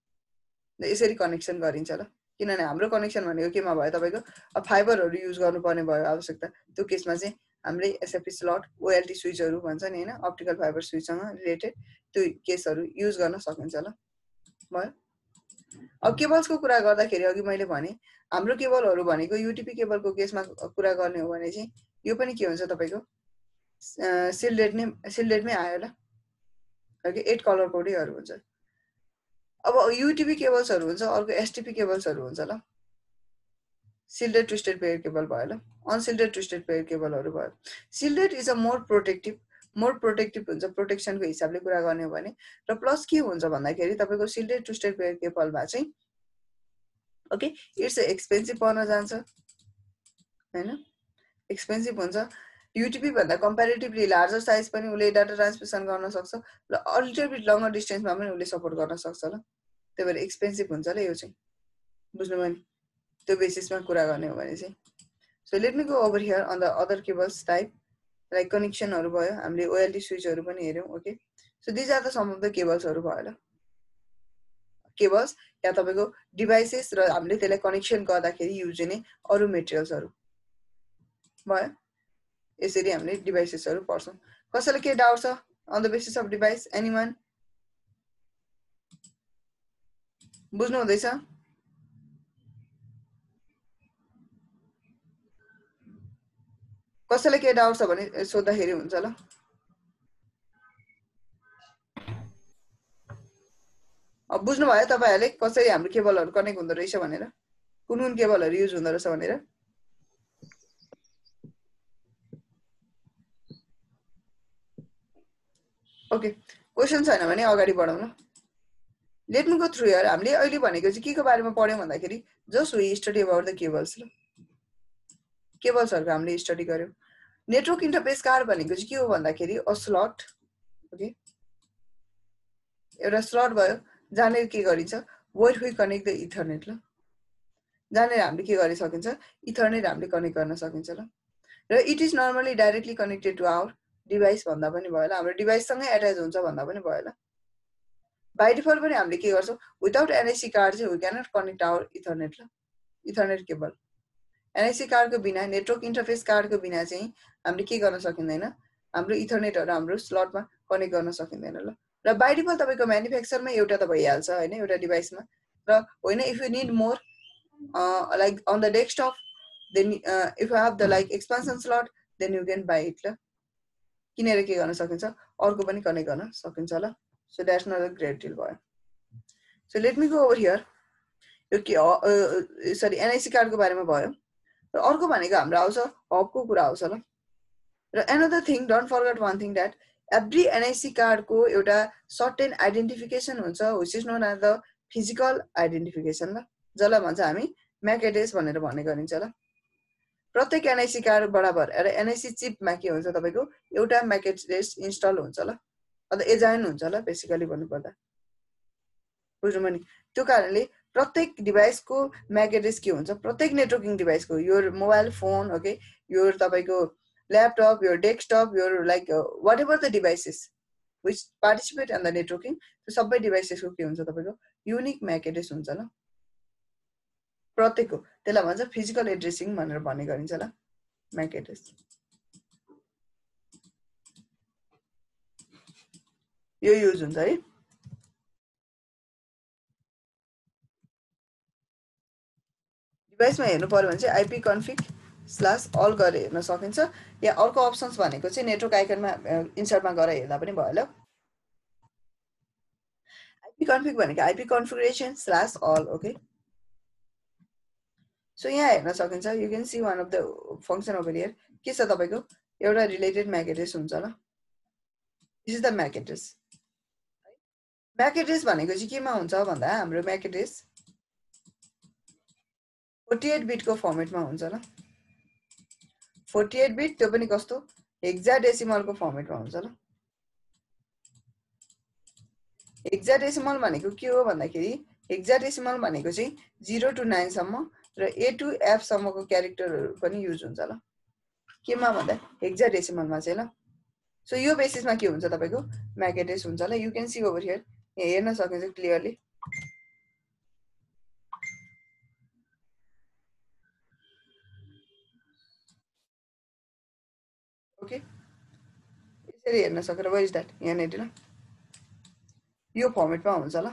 यसरी कनेक्सन गरिन्छ ल किनभने हाम्रो कनेक्सन भनेको केमा भयो तपाईँको अब फाइबरहरू युज गर्नुपर्ने भयो आवश्यकता त्यो केसमा चाहिँ हामीले एसएफपी स्लट ओएलटी स्विचहरू भन्छ नि होइन अप्टिकल फाइबर स्विचसँग रिलेटेड त्यो केसहरू युज गर्न सकिन्छ ल भयो अब केबल्सको कुरा गर्दाखेरि अघि मैले भने हाम्रो केबलहरू भनेको युटिपी केबलको केसमा कुरा गर्ने हो भने चाहिँ यो पनि के हुन्छ तपाईँको सिल्डेड नै सिल्डेडमै आयो ल ओके एट कलर कोडैहरू हुन्छ अब युटिपी केबल्सहरू हुन्छ अर्को एसटिपी केबल्सहरू हुन्छ ल सिल्डेड ट्विस्टेड पेयर केबल भयो ल अनसिल्डेड ट्विस्टेड पेयर केबलहरू भयो सिल्डेड is a more protective more protective हुन्छ प्रोटेक्सनको हिसाबले कुरा गर्ने हो भने र प्लस के हुन्छ भन्दाखेरि तपाईँको सिल्डेड ट्विस्टेड पेयर केबलमा चाहिँ ओके इट्स एक्सपेन्सिभ पर्न जान्छ होइन एक्सपेन्सिभ हुन्छ युटिपी भन्दा कम्पेरिटिभली लार्जर साइज पनि उसले डाटा ट्रान्समिसन गर्न सक्छ र अलिटल बिट लङ्गर डिस्टेन्समा पनि उसले सपोर्ट गर्न सक्छ ल त्यही भएर एक्सपेन्सिभ हुन्छ ल यो चाहिँ बुझ्नुभयो नि त्यो बेसिसमा कुरा गर्ने हो भने चाहिँ so let me go over here on the other cables type like कनेक्सनहरू भयो हामीले ओएलडी स्विचहरू पनि हेऱ्यौँ okay so these are the some of the केबल्सहरू भयो ल केबल्स या तपाईँको डिभाइसेस र हामीले त्यसलाई कनेक्सन गर्दाखेरि युज हुने अरू मेटेरियल्सहरू भयो यसरी हामीले डिभाइसेसहरू पढ्छौँ कसैलाई के डाउट छ on the basis of device any one बुझ्नु हुँदैछ कसैलाई केही डाउट छ भने सोद्धाखेरि हुन्छ ल बुझ्नुभयो तपाईँहरूले कसरी हाम्रो केबलहरू कनेक्ट हुँदो रहेछ भनेर कुन कुन केबलहरू युज हुँदो रहेछ भनेर ओके क्वेसन छैन भने अगाडि बढाउँ ल लेट मी गो थ्रु यर हामीले अहिले भनेको चाहिँ के को बारेमा पढ्यौँ भन्दाखेरि just we study about the cables ल केबल्सहरूको हामीले स्टडी गर्यौँ नेटवर्क इन्टरफेस कार्ड भनेको चाहिँ के हो भन्दाखेरि अ स्लट ओके एउटा स्लट भयो जहाँनिर के गरिन्छ wait we connect the ethernet ल। जहाँनिर हामीले के गर्न सकिन्छ इथरनेट हामीले कनेक्ट गर्न सकिन्छ ल। र it is normally directly connected to our device भन्दा पनि भयो होला हाम्रो डिभाइससँगै एट्याच हुन्छ भन्दा पनि भयो बाई डिफल्ट पनि हामीले के गर्छौँ विदाउट एनआइसी कार्ड चाहिँ we cannot connect our ethernet ल। इथरनेट केबल एनआइसी कार्डको बिना नेटवर्क इन्टरफेस कार्डको बिना चाहिँ हामीले के गर्न सकिँदैन हाम्रो इथरनेटहरू हाम्रो स्लटमा कनेक्ट गर्न सकिँदैन ल र बाई डिफल्ट तपाईँको म्यानुफ्याक्चरमै एउटा त भइहाल्छ होइन एउटा डिभाइसमा र होइन if you need more like on the desktop then if you have the like expansion slot then you can buy it ल किनेर के गर्न सकिन्छ अर्को पनि कनेक्ट गर्न सकिन्छ ल so that's not a great deal भयो so let me go over here यो के सरी एनआइसी कार्डको बारेमा भयो र अर्को भनेको हाम्रो आउँछ हबको कुरा आउँछ ल। र another thing don't forget one thing that every NIC कार्डको एउटा सर्टेन आइडेन्टिफिकेसन हुन्छ which is known as the physical identification ल। जसलाई भन्छ हामी म्याकेडेस भनेर भन्ने गरिन्छ ल। प्रत्येक एनआइसी कार्ड बराबर र एनआइसी चिपमा के हुन्छ तपाईँको एउटा म्याकेट रेस्ट इन्स्टल हुन्छ ल। अन्त एजाइन हुन्छ ल बेसिकली भन्नुपर्दा। बुझ्नु नि? त्यो कारणले प्रत्येक डिभाइसको म्याकेडेस के हुन्छ प्रत्येक नेटवर्किङ डिभाइसको यो मोबाइल फोन ओके यो तपाईँको ल्यापटप यो डेस्कटप यो like whatever the devices which participate in the networking त्यो सबै डिभाइसेसको के हुन्छ तपाईँको युनिक म्याकेडेस हुन्छ ल प्रत्येकको त्यसलाई भन्छ फिजिकल एड्रेसिङ भनेर भन्ने गरिन्छ ल म्याक एड्रेस यो युज हुन्छ है डिभाइसमा हेर्नु पऱ्यो भने चाहिँ आइपी कन्फिक स्लास अल गरेर हेर्न सकिन्छ या अर्को अप्सन्स भनेको चाहिँ नेटवर्क आइकनमा इन्सर्टमा गएर हेर्दा पनि भयो ल आइपी कन्फिक भनेको IP configuration slash all okay so यहाँ हेर्न सकिन्छ you can see one of the function over here के छ तपाईँको एउटा रिलेटेड म्याक एड्रेस हुन्छ ल this is the MAC address MAC address भनेको चाहिँ केमा हुन्छ भन्दा हाम्रो MAC address forty eight Bytco फर्मेटमा हुन्छ ल फोर्टी एट बिट त्यो पनि कस्तो एक्जा डेसिमलको फर्मेटमा हुन्छ ल एक्जा डेसिमल भनेको के हो भन्दाखेरि एक्जा डेसिमल भनेको चाहिँ zero two नाइनसम्म raw A to एफसम्मको क्यारेक्टरहरू पनि युज हुन्छ ल केमा भन्दा हेक्जा डेसिमलमा चाहिँ ल सो यो बेसिसमा के हुन्छ तपाईँको म्याकेटेस हुन्छ ल यु क्यान सी ओभर हियर हेर्न सकिन्छ क्लियरली ओके यसरी हेर्न सकेर वाइ इज द्याट यहाँनिर ल यो फर्मेटमा हुन्छ ल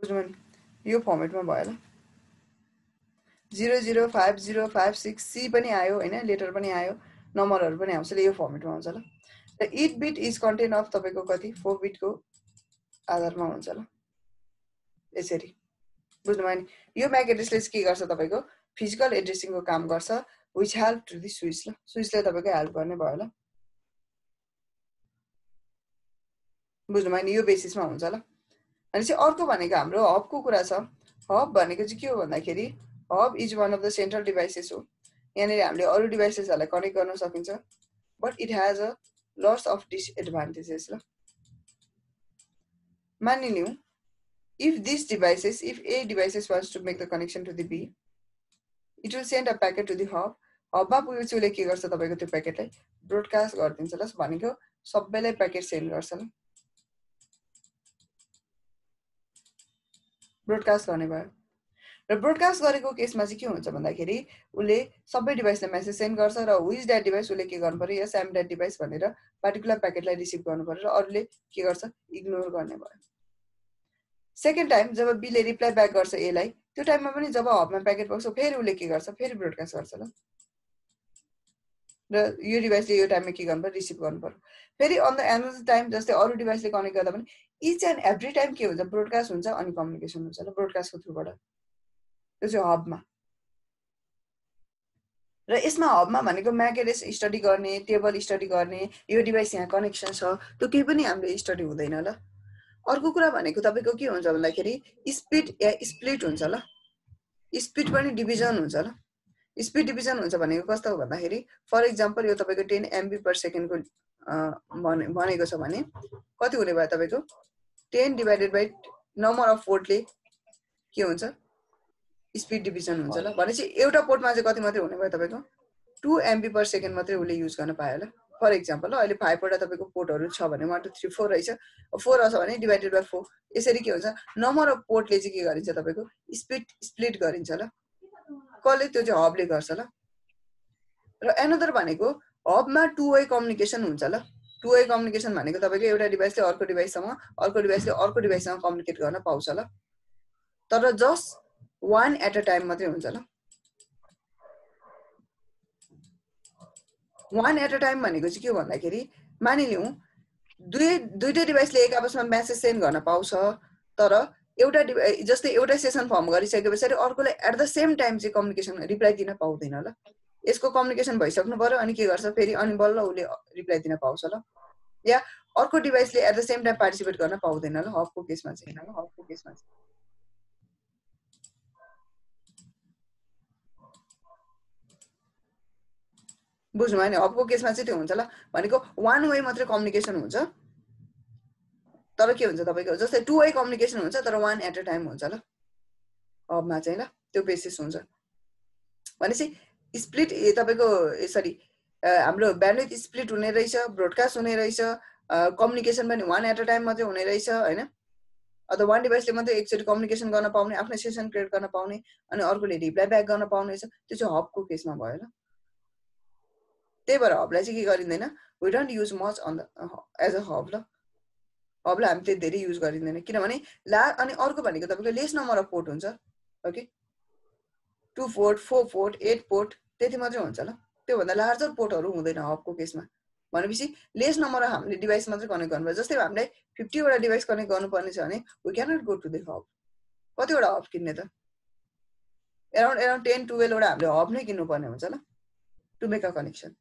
बुझ्नुभयो यो फर्मेटमा भयो ल zero zero five zero five six C पनि आयो होइन लेटर पनि आयो नम्बरहरू पनि आउँछ यो फर्मेटमा आउँछ ल र it bit is content of तपाईँको कति फोर बिटको आधारमा हुन्छ ल यसरी बुझ्नुभयो नि यो म्याक एड्रेसले चाहिँ के गर्छ तपाईँको फिजिकल एड्रेसिङको काम गर्छ which help to the switch ल स्विचले तपाईँको हेल्प गर्ने भयो ल बुझ्नुभयो नि यो बेसिसमा हुन्छ ल अनि चाहिँ अर्को भनेको हाम्रो हबको कुरा छ हब भनेको चाहिँ के हो भन्दाखेरि hub is one of the central devices हो यहाँनिर हामीले अरू डिभाइसेसहरूलाई कनेक्ट गर्न सकिन्छ but it has a lots of disadvantages ल मानिलिउँ if these devices, if A devices wants to make the connection to the B, it will send a packet to the hub. हबमा पुगेपछि उसले के गर्छ तपाईँको त्यो प्याकेटलाई ब्रोडकास्ट गरिदिन्छ ल भनेको सबैलाई प्याकेट सेन्ड गर्छ ल ब्रोडकास्ट गर्ने भयो र ब्रोडकास्ट गरेको केसमा चाहिँ के हुन्छ भन्दाखेरि उसले सबै डिभाइसलाई मेसेज सेन्ड गर्छ र विज द्याट डिभाइस उसले के गर्नु पऱ्यो या स्याम द्याट डिभाइस भनेर पार्टिकुलर प्याकेटलाई रिसिभ गर्नु पऱ्यो र अरूले के गर्छ इग्नोर गर्ने भयो सेकेन्ड टाइम जब बीले रिप्लाई ब्याक गर्छ एलाई त्यो टाइममा पनि जब हबमा प्याकेट पाउँछ फेरि उसले के गर्छ फेरि ब्रोडकास्ट गर्छ ल र यो डिभाइसले यो टाइममा के गर्नु पऱ्यो रिसिभ गर्नु पऱ्यो फेरि अन द एनदर टाइम जस्तै अरू डिभाइसले कनेक्ट गर्दा पनि इच एन्ड एभ्री टाइम के हुन्छ ब्रोडकास्ट हुन्छ अनि कम्युनिकेसन हुन्छ ल ब्रोडकास्टको थ्रुबाट त्यो चाहिँ हबमा र यसमा हबमा भनेको म्याकेरेस स्टडी गर्ने टेबल स्टडी गर्ने यो डिभाइस यहाँ कनेक्सन छ त्यो केही पनि हाम्रो स्टडी हुँदैन ल अर्को कुरा भनेको तपाईँको के हुन्छ भन्दाखेरि स्पिड या स्प्लिट हुन्छ ल स्पिड पनि डिभिजन हुन्छ ल स्पिड डिभिजन हुन्छ भनेको कस्तो हो भन्दाखेरि फर इक्जाम्पल यो तपाईँको टेन एमबी पर सेकेन्डको भनेको छ भने कति हुने भयो तपाईँको ten divided by number of पोर्टले के हुन्छ स्पिड डिभिजन हुन्छ ल भनेपछि एउटा पोर्टमा चाहिँ कति मात्रै हुने भयो तपाईँको टु एमबी पर सेकेन्ड मात्रै उसले युज गर्न पायो ल फर इक्जाम्पल अहिले फाइभवटा तपाईँको पोर्टहरू छ भने वान टू थ्री फोर रहेछ फोर छ भने डिभाइडेड बाई फोर यसरी के हुन्छ नम्बर अफ पोर्टले चाहिँ के गरिन्छ तपाईँको स्पिड स्प्लिट गरिन्छ ल कसले त्यो चाहिँ हबले गर्छ ल र एनदर भनेको हबमा टु वे कम्युनिकेसन हुन्छ ल टु वे कम्युनिकेसन भनेको तपाईँको एउटा डिभाइसले अर्को डिभाइससँग अर्को डिभाइसले अर्को डिभाइससँग कम्युनिकेट गर्न पाउँछ ल तर just one at a time मात्रै हुन्छ ल वान एट अ टाइम भनेको चाहिँ के हो भन्दाखेरि मानिलिउँ दुई दुइटै डिभाइसले एक आपसमा म्यासेज सेन्ड गर्न पाउँछ तर एउटा डिभाइ जस्तै एउटा सेसन फर्म गरिसके पछाडि अर्कोलाई एट द सेम टाइम चाहिँ कम्युनिकेसन रिप्लाई दिन पाउँदैन ल यसको कम्युनिकेसन भइसक्नु पऱ्यो अनि के गर्छ फेरि अनि बल्ल उसले रिप्लाई दिन पाउँछ ल या अर्को डिभाइसले at the same time participate गर्न पाउँदैन ल हबको केसमा चाहिँ हबको केसमा चाहिँ बुझ्नु भयो नि हबको केसमा चाहिँ त्यो हुन्छ ल भनेको वान वे मात्रै कम्युनिकेसन हुन्छ तर के हुन्छ तपाईँको जस्तै टु वे कम्युनिकेसन हुन्छ तर वान एट अ टाइम हुन्छ ल हबमा चाहिँ ल त्यो बेसिस हुन्छ भनेपछि स्प्लिट तपाईँको सरी हाम्रो ब्यान्डविथ स्प्लिट हुने रहेछ ब्रोडकास्ट हुने रहेछ कम्युनिकेसन पनि वान एट अ टाइम मात्रै हुने रहेछ होइन अथवा वान डिभाइसले मात्रै एकचोटि कम्युनिकेसन गर्न पाउने आफ्नो सेसन क्रिएट गर्न पाउने अनि अर्कोले रिप्लाई ब्याक गर्न पाउने रहेछ त्यो चाहिँ हबको केसमा भयो ल त्यही भएर हबलाई चाहिँ के गरिँदैन we don't use much on the edge a hub ल हबलाई हामी त्यही धेरै युज गरिँदैन किनभने ला अनि अर्को भनेको तपाईँको लेस नम्बर अफ पोर्ट हुन्छ okay two port four port eight port त्यति मात्रै हुन्छ ल त्योभन्दा लार्जर पोर्टहरू हुँदैन हबको केसमा भनेपछि लेस नम्बर हामीले डिभाइस मात्रै कनेक्ट गर्नुपर्छ जस्तै हामीलाई फिफ्टीवटा डिभाइस कनेक्ट गर्नुपर्ने छ भने we cannot go to the hub कतिवटा हब किन्ने त एराउन्ड एराउन्ड टेन टुवेल्भवटा हामीले हब नै किन्नुपर्ने हुन्छ ल to make a connection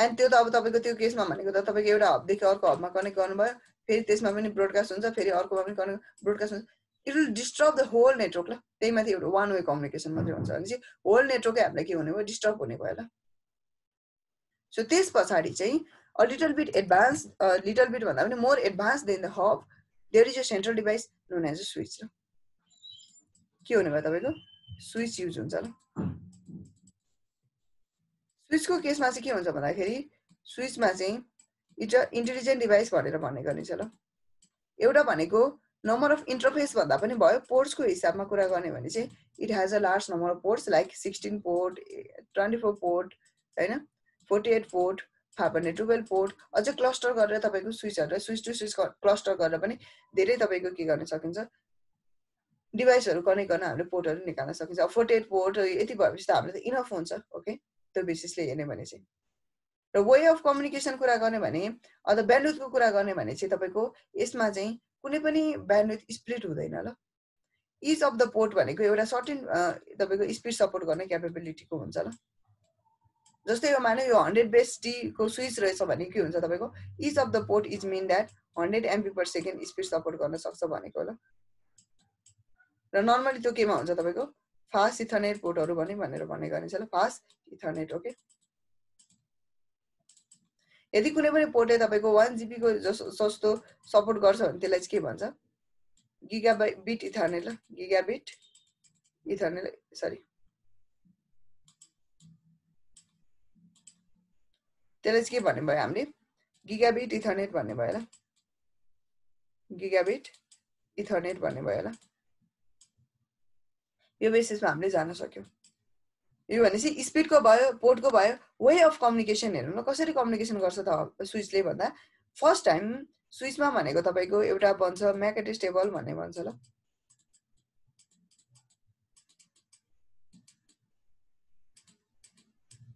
end त्यो त अब तपाईँको त्यो केसमा भनेको त तपाईँको एउटा हबदेखि अर्को हबमा कनेक्ट गर्नुभयो फेरि त्यसमा पनि ब्रोडकास्ट हुन्छ फेरि अर्कोमा पनि कनेक्ट ब्रोडकास्ट हुन्छ it will disturb the whole network ल त्यही माथि एउटा वान वे कम्युनिकेसन मात्रै हुन्छ भने चाहिँ होल नेटवर्कै हामीलाई के हुने भयो डिस्टर्ब हुने भयो ल सो त्यस पछाडि चाहिँ अ little bit advance little bit भन्दा पनि मोर advance then the hub there is a central device known as a switch ल के हुने भयो तपाईँको स्विच युज हुन्छ ल स्विचको केसमा चाहिँ के हुन्छ भन्दाखेरि स्विचमा चाहिँ इट अ इन्टेलिजेन्ट डिभाइस भनेर भन्ने गरिन्छ ल एउटा भनेको नम्बर अफ इन्टरफेस भन्दा पनि भयो पोर्ट्सको हिसाबमा कुरा गर्ने भने चाहिँ it has a large number of ports like sixteen port twenty four port होइन forty eight port five hundred twelve port अझै क्लस्टर गरेर तपाईँको स्विचहरूलाई स्विच टु स्विच क्लस्टर गरेर पनि धेरै तपाईँको के गर्न सकिन्छ डिभाइसहरू कनेक्ट गर्न हामीले पोर्टहरू निकाल्न सकिन्छ फोर्टी एट पोर्ट यति भएपछि त हामीले त इनफ हुन्छ ओके त्यो बेसिसले हेर्ने भने चाहिँ र वे अफ कम्युनिकेसन कुरा गर्ने भने अथवा ब्यान्डविथको कुरा गर्ने भने चाहिँ तपाईँको यसमा चाहिँ कुनै पनि ब्यान्डविथ स्प्लिट हुँदैन ल इच अफ द पोर्ट भनेको एउटा सर्टेन तपाईँको स्पिड सपोर्ट गर्ने क्यापेबिलिटीको हुन्छ ल जस्तै यो माने यो हन्ड्रेड बेस टीको स्विच रहेछ भने के हुन्छ तपाईँको etch of the port is mean that hundred MP per second speed support गर्न सक्छ भनेको ल र नर्मली त्यो केमा हुन्छ तपाईँको फास्ट इथरनेट पोर्टहरू भने भनेर भन्ने गरिन्छ ल फास्ट इथरनेट ओके यदि कुनै पनि पोर्टले तपाईँको वान जिबीको जस्तो सपोर्ट गर्छ भने त्यसलाई चाहिँ के भन्छ? गिगा बिट इथरनेट ल। गिगा बिट इथरनेट सरी त्यसलाई चाहिँ के भन्ने भयो हामीले? गिगाबिट इथरनेट भन्ने भयो ल। गिगाबिट इथरनेट भन्ने भयो ल। यो बेसिसमा हामीले जान सक्यौँ यो भनेपछि स्पिडको भयो पोर्टको भयो वे अफ कम्युनिकेसन हेर्नु न कसरी कम्युनिकेसन गर्छ त स्विचले भन्दा फर्स्ट टाइम स्विचमा भनेको तपाईँको एउटा भन्छ म्याकेटिस टेबल भन्ने भन्छ ल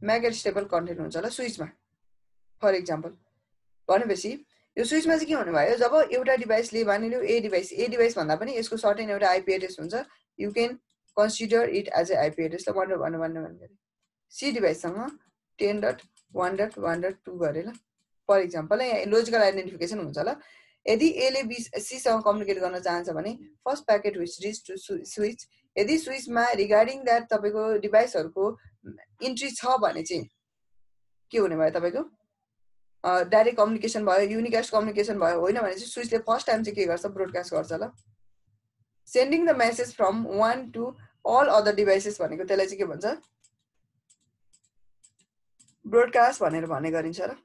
म्याकेटिस टेबल कन्टेन्ट हुन्छ ल स्विचमा फर इक्जाम्पल भनेपछि यो स्विचमा चाहिँ के भन्नुभयो जब एउटा डिभाइसले मानिलियो ए डिभाइस ए डिभाइस भन्दा पनि यसको सर्टेन एउटा आइपी एड्रेस हुन्छ you can consider it as a IP address ल वान भन्नु भन्नु भन्नु सी डिभाइससँग ten dot one dot one dot to गरेर फर इक्जाम्पल यहाँ लोजिकल आइडेन्टिफिकेसन हुन्छ ल यदि एले बी सीसँग कम्युनिकेट गर्न चाहन्छ भने first packet which reach to switch यदि स्विचमा रिगार्डिङ द्याट तपाईँको डिभाइसहरूको इन्ट्री छ भने चाहिँ के हुने भयो तपाईँको डाइरेक्ट कम्युनिकेसन भयो युनिकास्ट कम्युनिकेसन भयो होइन भने चाहिँ स्विचले फर्स्ट टाइम चाहिँ के गर्छ ब्रोडकास्ट गर्छ ल sending the message from one to all other devices भनेको त्यसलाई चाहिँ के भन्छ ब्रोडकास्ट भनेर भन्ने गरिन्छ र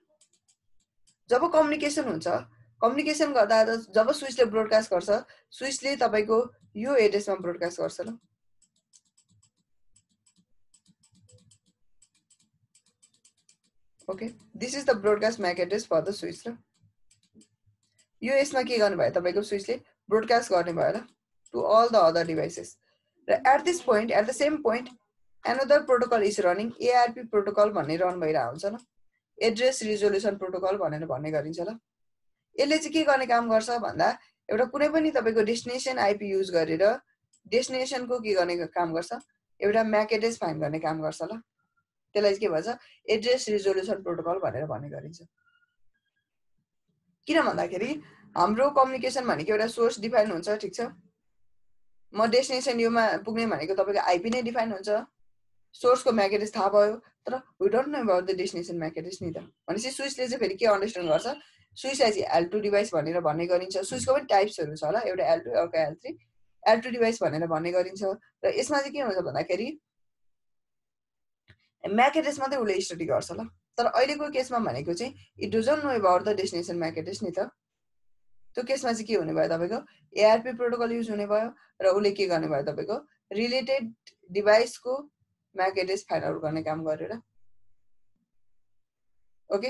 जब कम्युनिकेसन हुन्छ कम्युनिकेसन गर्दा जब स्विचले ब्रोडकास्ट गर्छ स्विचले तपाईँको यो एड्रेसमा ब्रोडकास्ट गर्छ ल okay this is the broadcast MAC address for the switch र यो यसमा के गर्नुभयो तपाईँको स्विचले ब्रोडकास्ट गर्ने भयो ल to all the other devices raw at this point at the same point another protocol is running ARP protocol भन्ने रन भइरहेको हुन्छ ल। एड्रेस रिजोल्युसन प्रोटोकल भनेर भन्ने गरिन्छ ल। यसले चाहिँ के गर्ने काम गर्छ भन्दा एउटा कुनै पनि तपाईँको डेस्टिनेसन आइपी युज गरेर डेस्टिनेसनको के गर्ने काम गर्छ? एउटा म्याक एड्रेस फाइन गर्ने काम गर्छ ल। त्यसलाई के भन्छ? एड्रेस रिजोल्युसन प्रोटोकल भनेर भन्ने गरिन्छ। किन भन्दाखेरि हाम्रो कम्युनिकेसन भनेको एउटा सोर्स डिफाइन हुन्छ ठिक छ? म डेस्टिनेसन योमा पुग्ने भनेको तपाईँको आइपी नै डिफाइन हुन्छ सोर्सको म्याकेटिस थाहा भयो तर we don't know about the destination म्याकेटिस नि त भनेपछि स्विचले चाहिँ फेरि के अन्डरस्ट्यान्ड गर्छ स्विचलाई चाहिँ एल टू डिभाइस भनेर भन्ने गरिन्छ स्विचको पनि टाइप्सहरू छ होला एउटा एल टू एउटा L three L two device भनेर भन्ने गरिन्छ र यसमा चाहिँ के हुन्छ भन्दाखेरि म्याकेटिस मात्रै उसले स्टडी गर्छ ल तर अहिलेको केसमा भनेको चाहिँ it doesn't no about the destination म्याकेटिस नि त त्यो केसमा चाहिँ के हुने भयो तपाईँको एआरपी प्रोटोकल युज हुने भयो र उसले के गर्ने भयो तपाईँको रिलेटेड डिभाइसको म्याक एड्रेस फाइन्ड आउट गर्ने काम गरेर ओके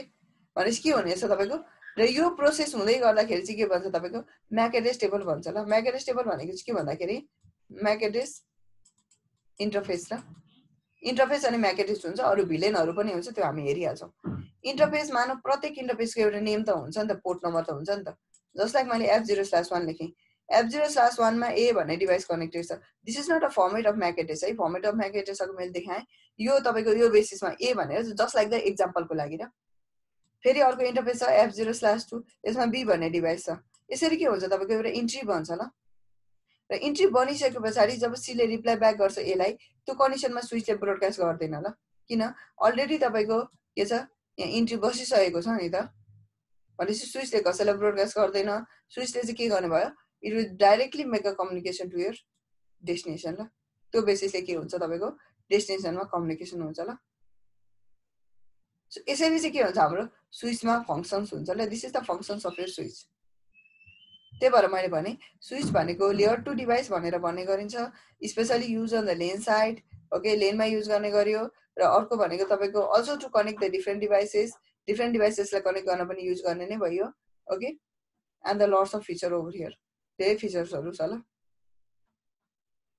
भनेपछि के हुनेछ तपाईँको र यो प्रोसेस हुँदै गर्दाखेरि चाहिँ के भन्छ तपाईँको म्याक एड्रेस टेबल भन्छ ल म्याक एड्रेस टेबल भनेको चाहिँ के भन्दाखेरि म्याक एड्रेस इन्टरफेस र इन्टरफेस अनि म्याक एड्रेस हुन्छ अरू भिलेनहरू पनि हुन्छ त्यो हामी हेरिहाल्छौँ इन्टरफेस मानव प्रत्येक इन्टरफेसको एउटा नेम त हुन्छ नि त पोर्ट नम्बर त हुन्छ नि त जस्ट लाइक मैले एफ जिरो स्ल्यास वान लेखेँ एफ जिरो स्लास वानमा ए भन्ने डिभाइस कनेक्टेड छ this is not a format of म्याकेटेस है फर्मेट अफ म्याकेटेसको मैले देखाएँ यो तपाईँको यो बेसिसमा ए भनेर जस्ट लाइक द इक्जाम्पलको लागि र फेरि अर्को इन्टरफेस छ एफ जिरो स्लास टू यसमा बी भन्ने डिभाइस छ यसरी के हुन्छ तपाईँको एउटा इन्ट्री बन्छ ल र इन्ट्री बनिसके पछाडि जब सीले रिप्लाई ब्याक गर्छ एलाई त्यो कन्डिसनमा स्विचले ब्रोडकास्ट गर्दैन ल किन अलरेडी तपाईँको के छ यहाँ इन्ट्री बसिसकेको छ नि त भनेपछि स्विचले कसैलाई ब्रोडकास्ट गर्दैन। स्विचले चाहिँ के गर्नुभयो? It will directly make a communication to your destination ल। त्यो बेसिसले के हुन्छ तपाईँको? डेस्टिनेसनमा कम्युनिकेसन हुन्छ ल। यसरी चाहिँ के हुन्छ हाम्रो? स्विचमा फङ्सन्स हुन्छ ल। This is the functions of your switch त्यही भएर मैले भने स्विच भनेको लेयर टु डिभाइस भनेर भन्ने गरिन्छ। Specially use on the LAN side okay लेनमा use गर्ने गरियो। र अर्को भनेको तपाईँको also to connect the different devices different डिभाइसेसलाई connect गर्न पनि युज गर्ने नै भयो okay and the लर्स of feature over here धेरै फिचर्सहरू छ ल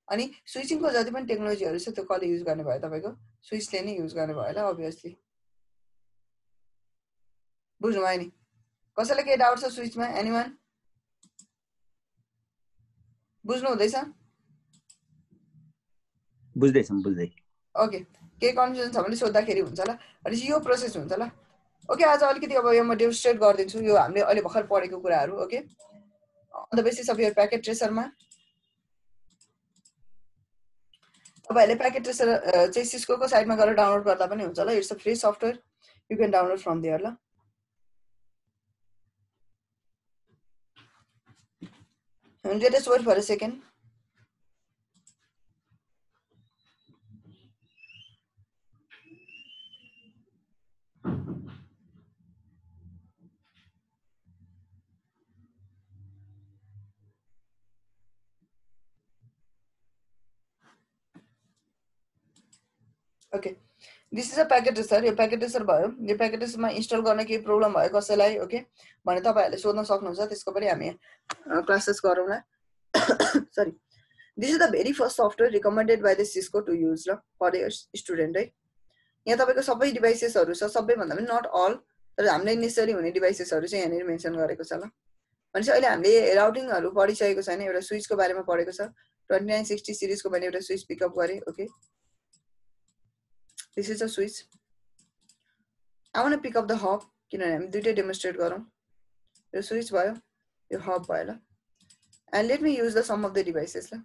अनि स्विचिङको जति पनि टेक्नोलोजीहरू छ त्यो कसले युज गर्ने भयो तपाईँको स्विचले नै युज गर्ने भयो होला अभियसली बुझ्नुभयो नि कसैलाई केही डाउट छ स्विचमा एनिवान बुझ्नु हुँदैछ बुझ्दैछौँ बुझ्दै ओके केही कन्फ्युजन छ भने सोद्धाखेरि हुन्छ ल भनेपछि यो प्रोसेस हुन्छ ल ओके आज अलिकति अब यो म डेमोन्स्ट्रेट गरिदिन्छु यो हामीले अहिले भर्खर पढेको कुराहरू okay on the basis of your packet tracerमा तपाईँहरूले प्याकेट ट्रेसर चाहिँ सिस्कोको साइडमा गएर डाउनलोड गर्दा पनि हुन्छ ल it's a free software you can download from there ल Let us wait for a okay this is a packet sir yo packet sir भयो यो प्याकेट मा इन्स्टल गर्न केही प्रब्लम भयो कसैलाई ओके भने तपाईँहरूले सोध्न सक्नुहुन्छ त्यसको पनि हामी क्लासेस गरौँला सरी this is the very first software recommended by the Cisco to use raw for student है यहाँ तपाईँको सबै डिभाइसेसहरू छ सबैभन्दा पनि नट अल तर हामीले नेसेसरी हुने डिभाइसेसहरू चाहिँ यहाँनिर मेन्सन गरेको छ ल भनेपछि अहिले हामीले राउटिङहरू पढिसकेको छैन एउटा स्विचको बारेमा पढेको छ ट्वेन्टी नाइन सिक्सटी सिरिजको भने एउटा स्विच पिकअप गरेँ okay this is a switch I one pick up the hub किनभने हामी दुइटै डेमोन्स्ट्रेट गरौँ यो स्विच भयो यो हब भयो law and let me use the some of the devices ल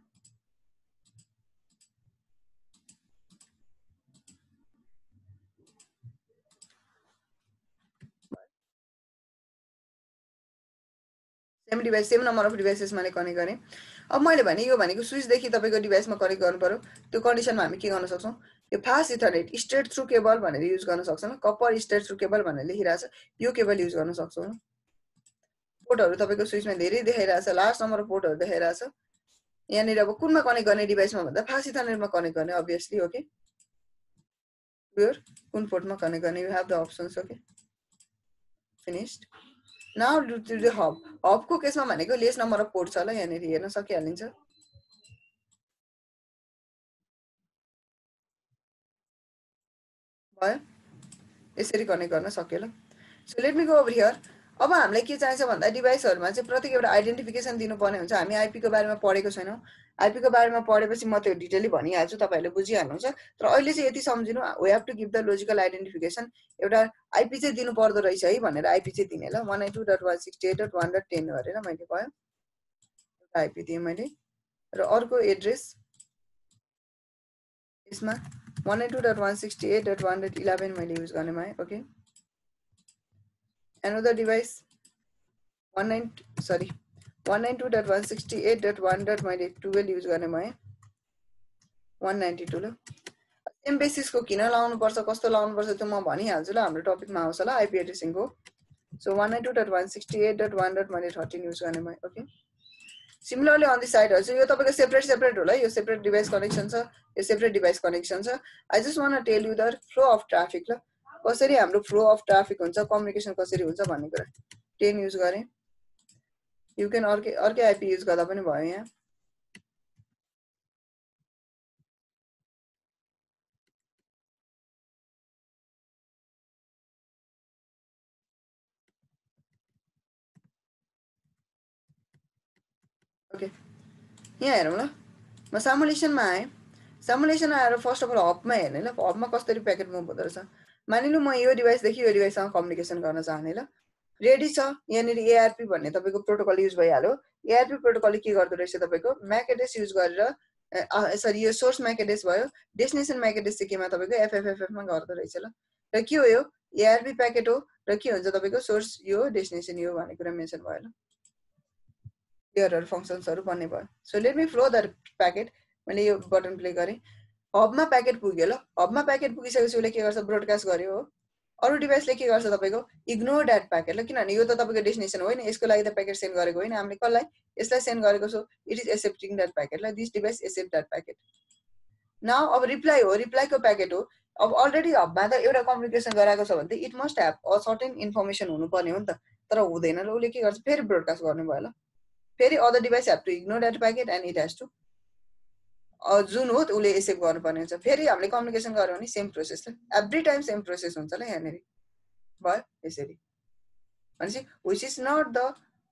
same device same number of devices मैले connect गरेँ अब मैले भने यो भनेको स्विचदेखि तपाईँको डिभाइसमा कनेक्ट गर्नु पऱ्यो त्यो कन्डिसनमा हामी के गर्न सक्छौँ यो fast ethernet straight through cable भनेर युज गर्न सक्छौँ कप्पर स्ट्रेट थ्रु केबल भनेर लेखिरहेको छ यो केबल युज गर्न सक्छौँ। पोर्टहरू तपाईँको स्विचमा धेरै देखाइरहेछ लास्ट नम्बर पोर्टहरू देखाइरहेछ यहाँनिर अब कुनमा कनेक्ट गर्ने डिभाइसमा भन्दा फास्ट इथरनेटमा कनेक्ट गर्ने अभियसली ओके प्योर कुन पोर्टमा कनेक्ट गर्ने you have the options okay finished now to the hub हबको केसमा भनेको लेस नम्बर अफ पोर्ट छ ल यहाँनिर हेर्न सकिहालिन्छ। भयो यसरी कनेक्ट गर्न सक्यो ल so let me go over here अब हामीलाई के चाहिन्छ भन्दा डिभाइसहरूमा चाहिँ प्रत्येक एउटा आइडेन्टिफिकेसन दिनुपर्ने हुन्छ हामी आइपीको बारेमा पढेको छैनौँ आइपीको बारेमा पढेपछि म त्यो डिटेली भनिहाल्छु तपाईँहरूले बुझिहाल्नुहुन्छ तर अहिले चाहिँ यति सम्झिनु we have to give the logical identification एउटा आइपी चाहिँ दिनु पर्दो रहेछ है भनेर आइपी चाहिँ दिने ल वान nine two dot one sixty eight dot one dot ten गरेर मैले भयो एउटा आइपी दिएँ मैले र अर्को एड्रेस डट इलेभेन मैले युज गर्ने भएँ ओके another device 19 sorry 192.168.1. मैले 12 युज गर्ने भएँ 192 ल सेम बेसिसको किन लाउनुपर्छ कस्तो लाउनुपर्छ त्यो म भनिहाल्छु ल हाम्रो टपिकमा आउँछ ल आइपी एड्रेसिङको so one nine two dot one sixty eight dot one dot मैले थर्टिन युज गर्ने भएँ ओके सिमिलरली अन दि साइडहरू चाहिँ यो तपाईँको सेपरेट सेपरेट होला यो सेपरेट डिभाइस कनेक्सन छ यो सेपरेट डिभाइस कनेक्सन छ I just one tell you the flow of traffic ल कसरी हाम्रो फ्लो अफ ट्राफिक हुन्छ कम्युनिकेसन कसरी हुन्छ भन्ने कुरा टेन युज गरेँ यु क्यान अर्कै अर्कै आइपी युज गर्दा पनि भयो यहाँ ओके यहाँ हेरौँ ल म सामुलेसनमा आएँ सामुलेसन आएर फर्स्ट अफ अल हबमा हेर्ने ल हबमा कसरी प्याकेट मुभ हुँदो रहेछ मानिलिनु म यो डिभाइसदेखि यो डिभाइससँग कम्युनिकेसन गर्न चाहने ल रेडी छ यहाँनिर एआरपी भन्ने तपाईँको प्रोटोकल युज भइहाल्यो एआरपी प्रोटोकलले के गर्दो रहेछ तपाईँको म्याक एड्रेस युज गरेर सरी यो सोर्स म्याक एड्रेस भयो डेस्टिनेसन म्याक एड्रेस चाहिँ केमा तपाईँको एफएफएफएफमा गर्दो रहेछ ल र के हो यो एआरपी प्याकेट हो र के हुन्छ तपाईँको सोर्स यो डेस्टिनेसन यो भन्ने कुरा मेन्सन भयो ल क्लियरहरू फङ्सन्सहरू बन्ने भयो so let me flow the packet मैले यो बटन प्ले गरेँ हबमा प्याकेट पुग्यो ल हबमा प्याकेट पुगिसकेपछि उसले के गर्छ ब्रोडकास्ट गर्यो हो अरू डिभाइसले के गर्छ तपाईँको इग्नोर द्याट प्याकेट ल किनभने यो त तपाईँको डेस्टिनेसन होइन यसको लागि त प्याकेट सेन्ड गरेको होइन हामीले कसलाई यसलाई सेन्ड गरेको छौँ it is accepting that packet ल this device accept that packet न अब रिप्लाई हो रिप्लाईको प्याकेट हो अब अलरेडी हबमा त एउटा कम्युनिकेसन गराएको छ भने त it must have a certain information हुनुपर्ने हो नि त तर हुँदैन र उसले के गर्छ फेरि ब्रोडकास्ट गर्नु भयो ल फेरि other device have to ignore that packet and it has to जुन हो उसले एक्सेप्ट गर्नुपर्ने हुन्छ फेरि हामीले कम्युनिकेसन गऱ्यौँ भने same process every time same process हुन्छ ल यहाँनिर भयो यसरी भनेपछि which is not the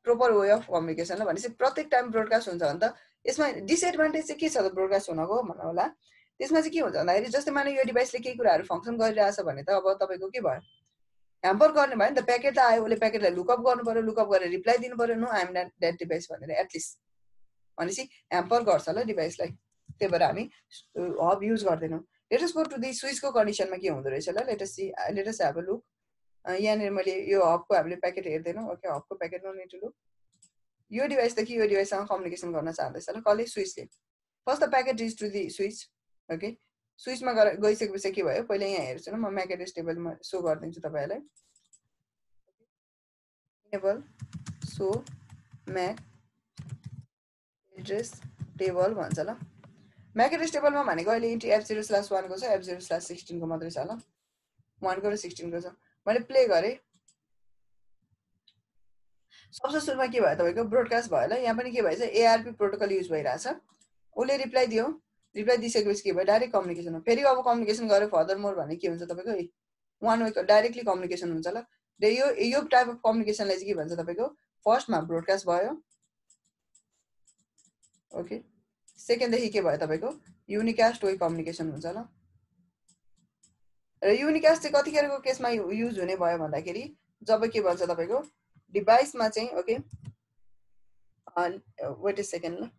proper way of communication ल भनेपछि प्रत्येक टाइम ब्रोडकास्ट हुन्छ भने त यसमा डिसएडभान्टेज चाहिँ के छ त ब्रोडकास्ट हुनको भन्नु होला त्यसमा चाहिँ के हुन्छ भन्दाखेरि जस्तै माने यो डिभाइसले केही कुराहरू फङ्सन गरिरहेछ भने त अब तपाईँको के भयो ह्याम्पर गर्ने भयो नि त प्याकेट त आयो उसले प्याकेटलाई लुकअप गर्नु पऱ्यो लुकअप गरेर रिप्लाई दिनु पऱ्यो नो आइएम द्याट डिभाइस भनेर एटलिस्ट भनेपछि ह्याम्पर गर्छ ल डिभाइसलाई त्यही भएर हामी हब युज गर्दैनौँ लेटस गो टु दि स्विचको कन्डिसनमा के हुँदो रहेछ ल let's see latus have a look यहाँनिर मैले यो हबको हामीले प्याकेट हेर्दैनौँ ओके हबको packet no need to look यो डिभाइसदेखि यो डिभाइससँग कम्युनिकेसन गर्न चाहँदैछ ल कसले स्विचले first the packet is to the switch okay स्विचमा गएर गइसकेपछि के भयो पहिला यहाँ हेर्छु न म म्याक एड्रेस टेबलमा सो गरिदिन्छु तपाईँहरूलाई table show MAC address table भन्छ ल म्याकेट स्टेबलमा भनेको अहिले इन्ट्री एफ जिरो स्लास वानको छ एफ जिरो स्लास सिक्सटिनको मात्रै छ ल वानको र सिक्सटिनको छ मैले प्ले गरेँ सबसे सुरुमा के भयो तपाईँको ब्रोडकास्ट भयो होला यहाँ पनि के भएछ एआरपी प्रोटोकल युज भइरहेछ उसले रिप्लाई दियो रिप्लाई दिइसकेपछि के भयो डाइरेक्ट कम्युनिकेसन हो फेरि अब कम्युनिकेसन गऱ्यो फर्दर मोर भने के हुन्छ तपाईँको वान वेको डाइरेक्टली कम्युनिकेसन हुन्छ ल र यो यो टाइप अफ कम्युनिकेसनलाई चाहिँ के भन्छ तपाईँको फर्स्टमा ब्रोडकास्ट भयो ओके सेकेन्डदेखि के भयो तपाईँको युनिकास्ट वे कम्युनिकेसन हुन्छ ल र युनिकास्ट चाहिँ कतिखेरको केसमा युज हुने भयो भन्दाखेरि जब के भन्छ तपाईँको डिभाइसमा चाहिँ ओके वेट ए सेकेन्ड ल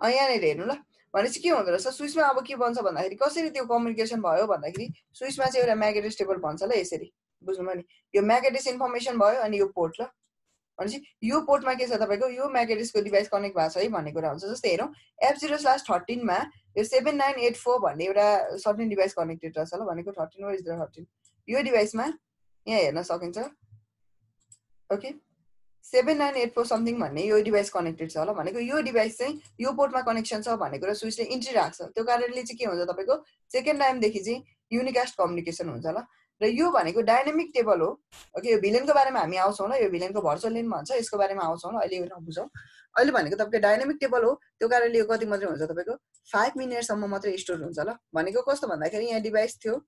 यहाँनिर हेर्नु ल भनेपछि के हुँदो रहेछ स्विचमा अब के भन्छ भन्दाखेरि कसरी त्यो कम्युनिकेसन भयो भन्दाखेरि स्विचमा चाहिँ एउटा म्यागेटिस टेबल भन्छ ल यसरी बुझ्नुभयो नि यो म्यागेटिस इन्फर्मेसन भयो अनि यो पोर्ट ल भनेपछि यो पोर्टमा के छ तपाईँको यो म्यागेटिसको डिभाइस कनेक्ट भएको छ है भन्ने कुरा हुन्छ जस्तै हेरौँ एफ जिरो स्लास थर्टिनमा यो सेभेन नाइन एट फोर भन्ने एउटा सर्टिन डिभाइस कनेक्टेड रहेछ ल भनेको थर्टिन वा इज थर्टिन यो डिभाइसमा यहाँ हेर्न सकिन्छ okay seven nine eight four something भन्ने यो डिभाइस कनेक्टेड छ होला भनेको यो डिभाइस चाहिँ यो पोर्टमा कनेक्सन छ भनेको र स्विचले इन्ट्री राख्छ त्यो कारणले चाहिँ के हुन्छ तपाईँको सेकेन्ड टाइमदेखि चाहिँ युनिकास्ट कम्युनिकेसन हुन्छ ल र यो भनेको डाइनामिक टेबल हो ओके यो भिलेनको बारेमा हामी आउँछौँ ल यो भिलेनको भर्चुअल लिन भन्छ यसको बारेमा आउँछौँ ल अहिले यो नबुझौँ अहिले भनेको तपाईँको डाइनामिक टेबल हो त्यो कारणले यो कति मात्रै हुन्छ तपाईँको फाइभ मिनटसम्म मात्रै स्टोर हुन्छ ल भनेको कस्तो भन्दाखेरि यहाँ डिभाइस थियो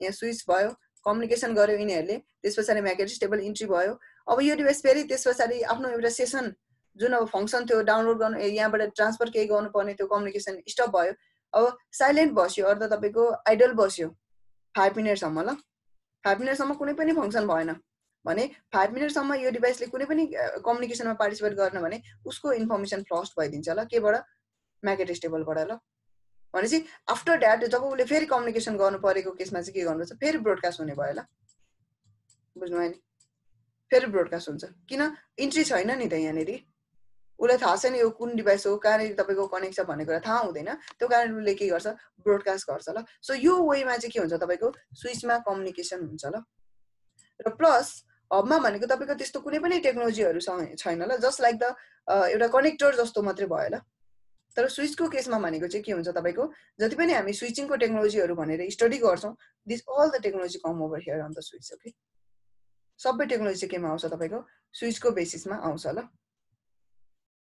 यहाँ स्विच भयो कम्युनिकेसन गर्यो यिनीहरूले त्यस पछाडि म्याकेट स्टेबल इन्ट्री भयो अब यो डिभाइस फेरि त्यस पछाडि आफ्नो एउटा सेसन जुन अब फङ्सन थियो डाउनलोड गर्नु यहाँबाट ट्रान्सफर केही गर्नुपर्ने त्यो कम्युनिकेसन स्टप भयो अब साइलेन्ट बस्यो अर्थात् तपाईँको आइडल बस्यो फाइभ मिनटसम्म ल फाइभ मिनटसम्म कुनै पनि फङ्सन भएन भने फाइभ मिनटसम्म यो डिभाइसले कुनै पनि कम्युनिकेसनमा पार्टिसिपेट गर्न भने उसको इन्फर्मेसन फ्लस्ट भइदिन्छ ल केबाट म्याकेट स्टेबलबाट ल भनेपछि आफ्टर द्याट जब उसले फेरि कम्युनिकेसन गर्नु परेको केसमा चाहिँ के गर्नुपर्छ फेरि ब्रोडकास्ट हुने भयो ल बुझ्नुभयो नि फेरि ब्रोडकास्ट हुन्छ किन इन्ट्री छैन नि त यहाँनिर उसलाई थाहा छैन यो कुन डिभाइस हो कहाँनिर तपाईँको कनेक्ट छ भन्ने कुरा थाहा हुँदैन त्यो कारण उसले के गर्छ ब्रोडकास्ट गर्छ ल सो यो वेमा चाहिँ के हुन्छ तपाईँको स्विचमा कम्युनिकेसन हुन्छ ल र प्लस हबमा भनेको तपाईँको त्यस्तो कुनै पनि टेक्नोलोजीहरू छैन ल जस्ट लाइक द एउटा कनेक्टर जस्तो मात्रै भयो ल तर स्विचको केसमा भनेको चाहिँ के हुन्छ तपाईँको जति पनि हामी स्विचिङको टेक्नोलोजीहरू भनेर स्टडी गर्छौँ this all the technology come over here on the switch okay सबै टेक्नोलोजी चाहिँ केमा आउँछ तपाईँको स्विचको बेसिसमा आउँछ ल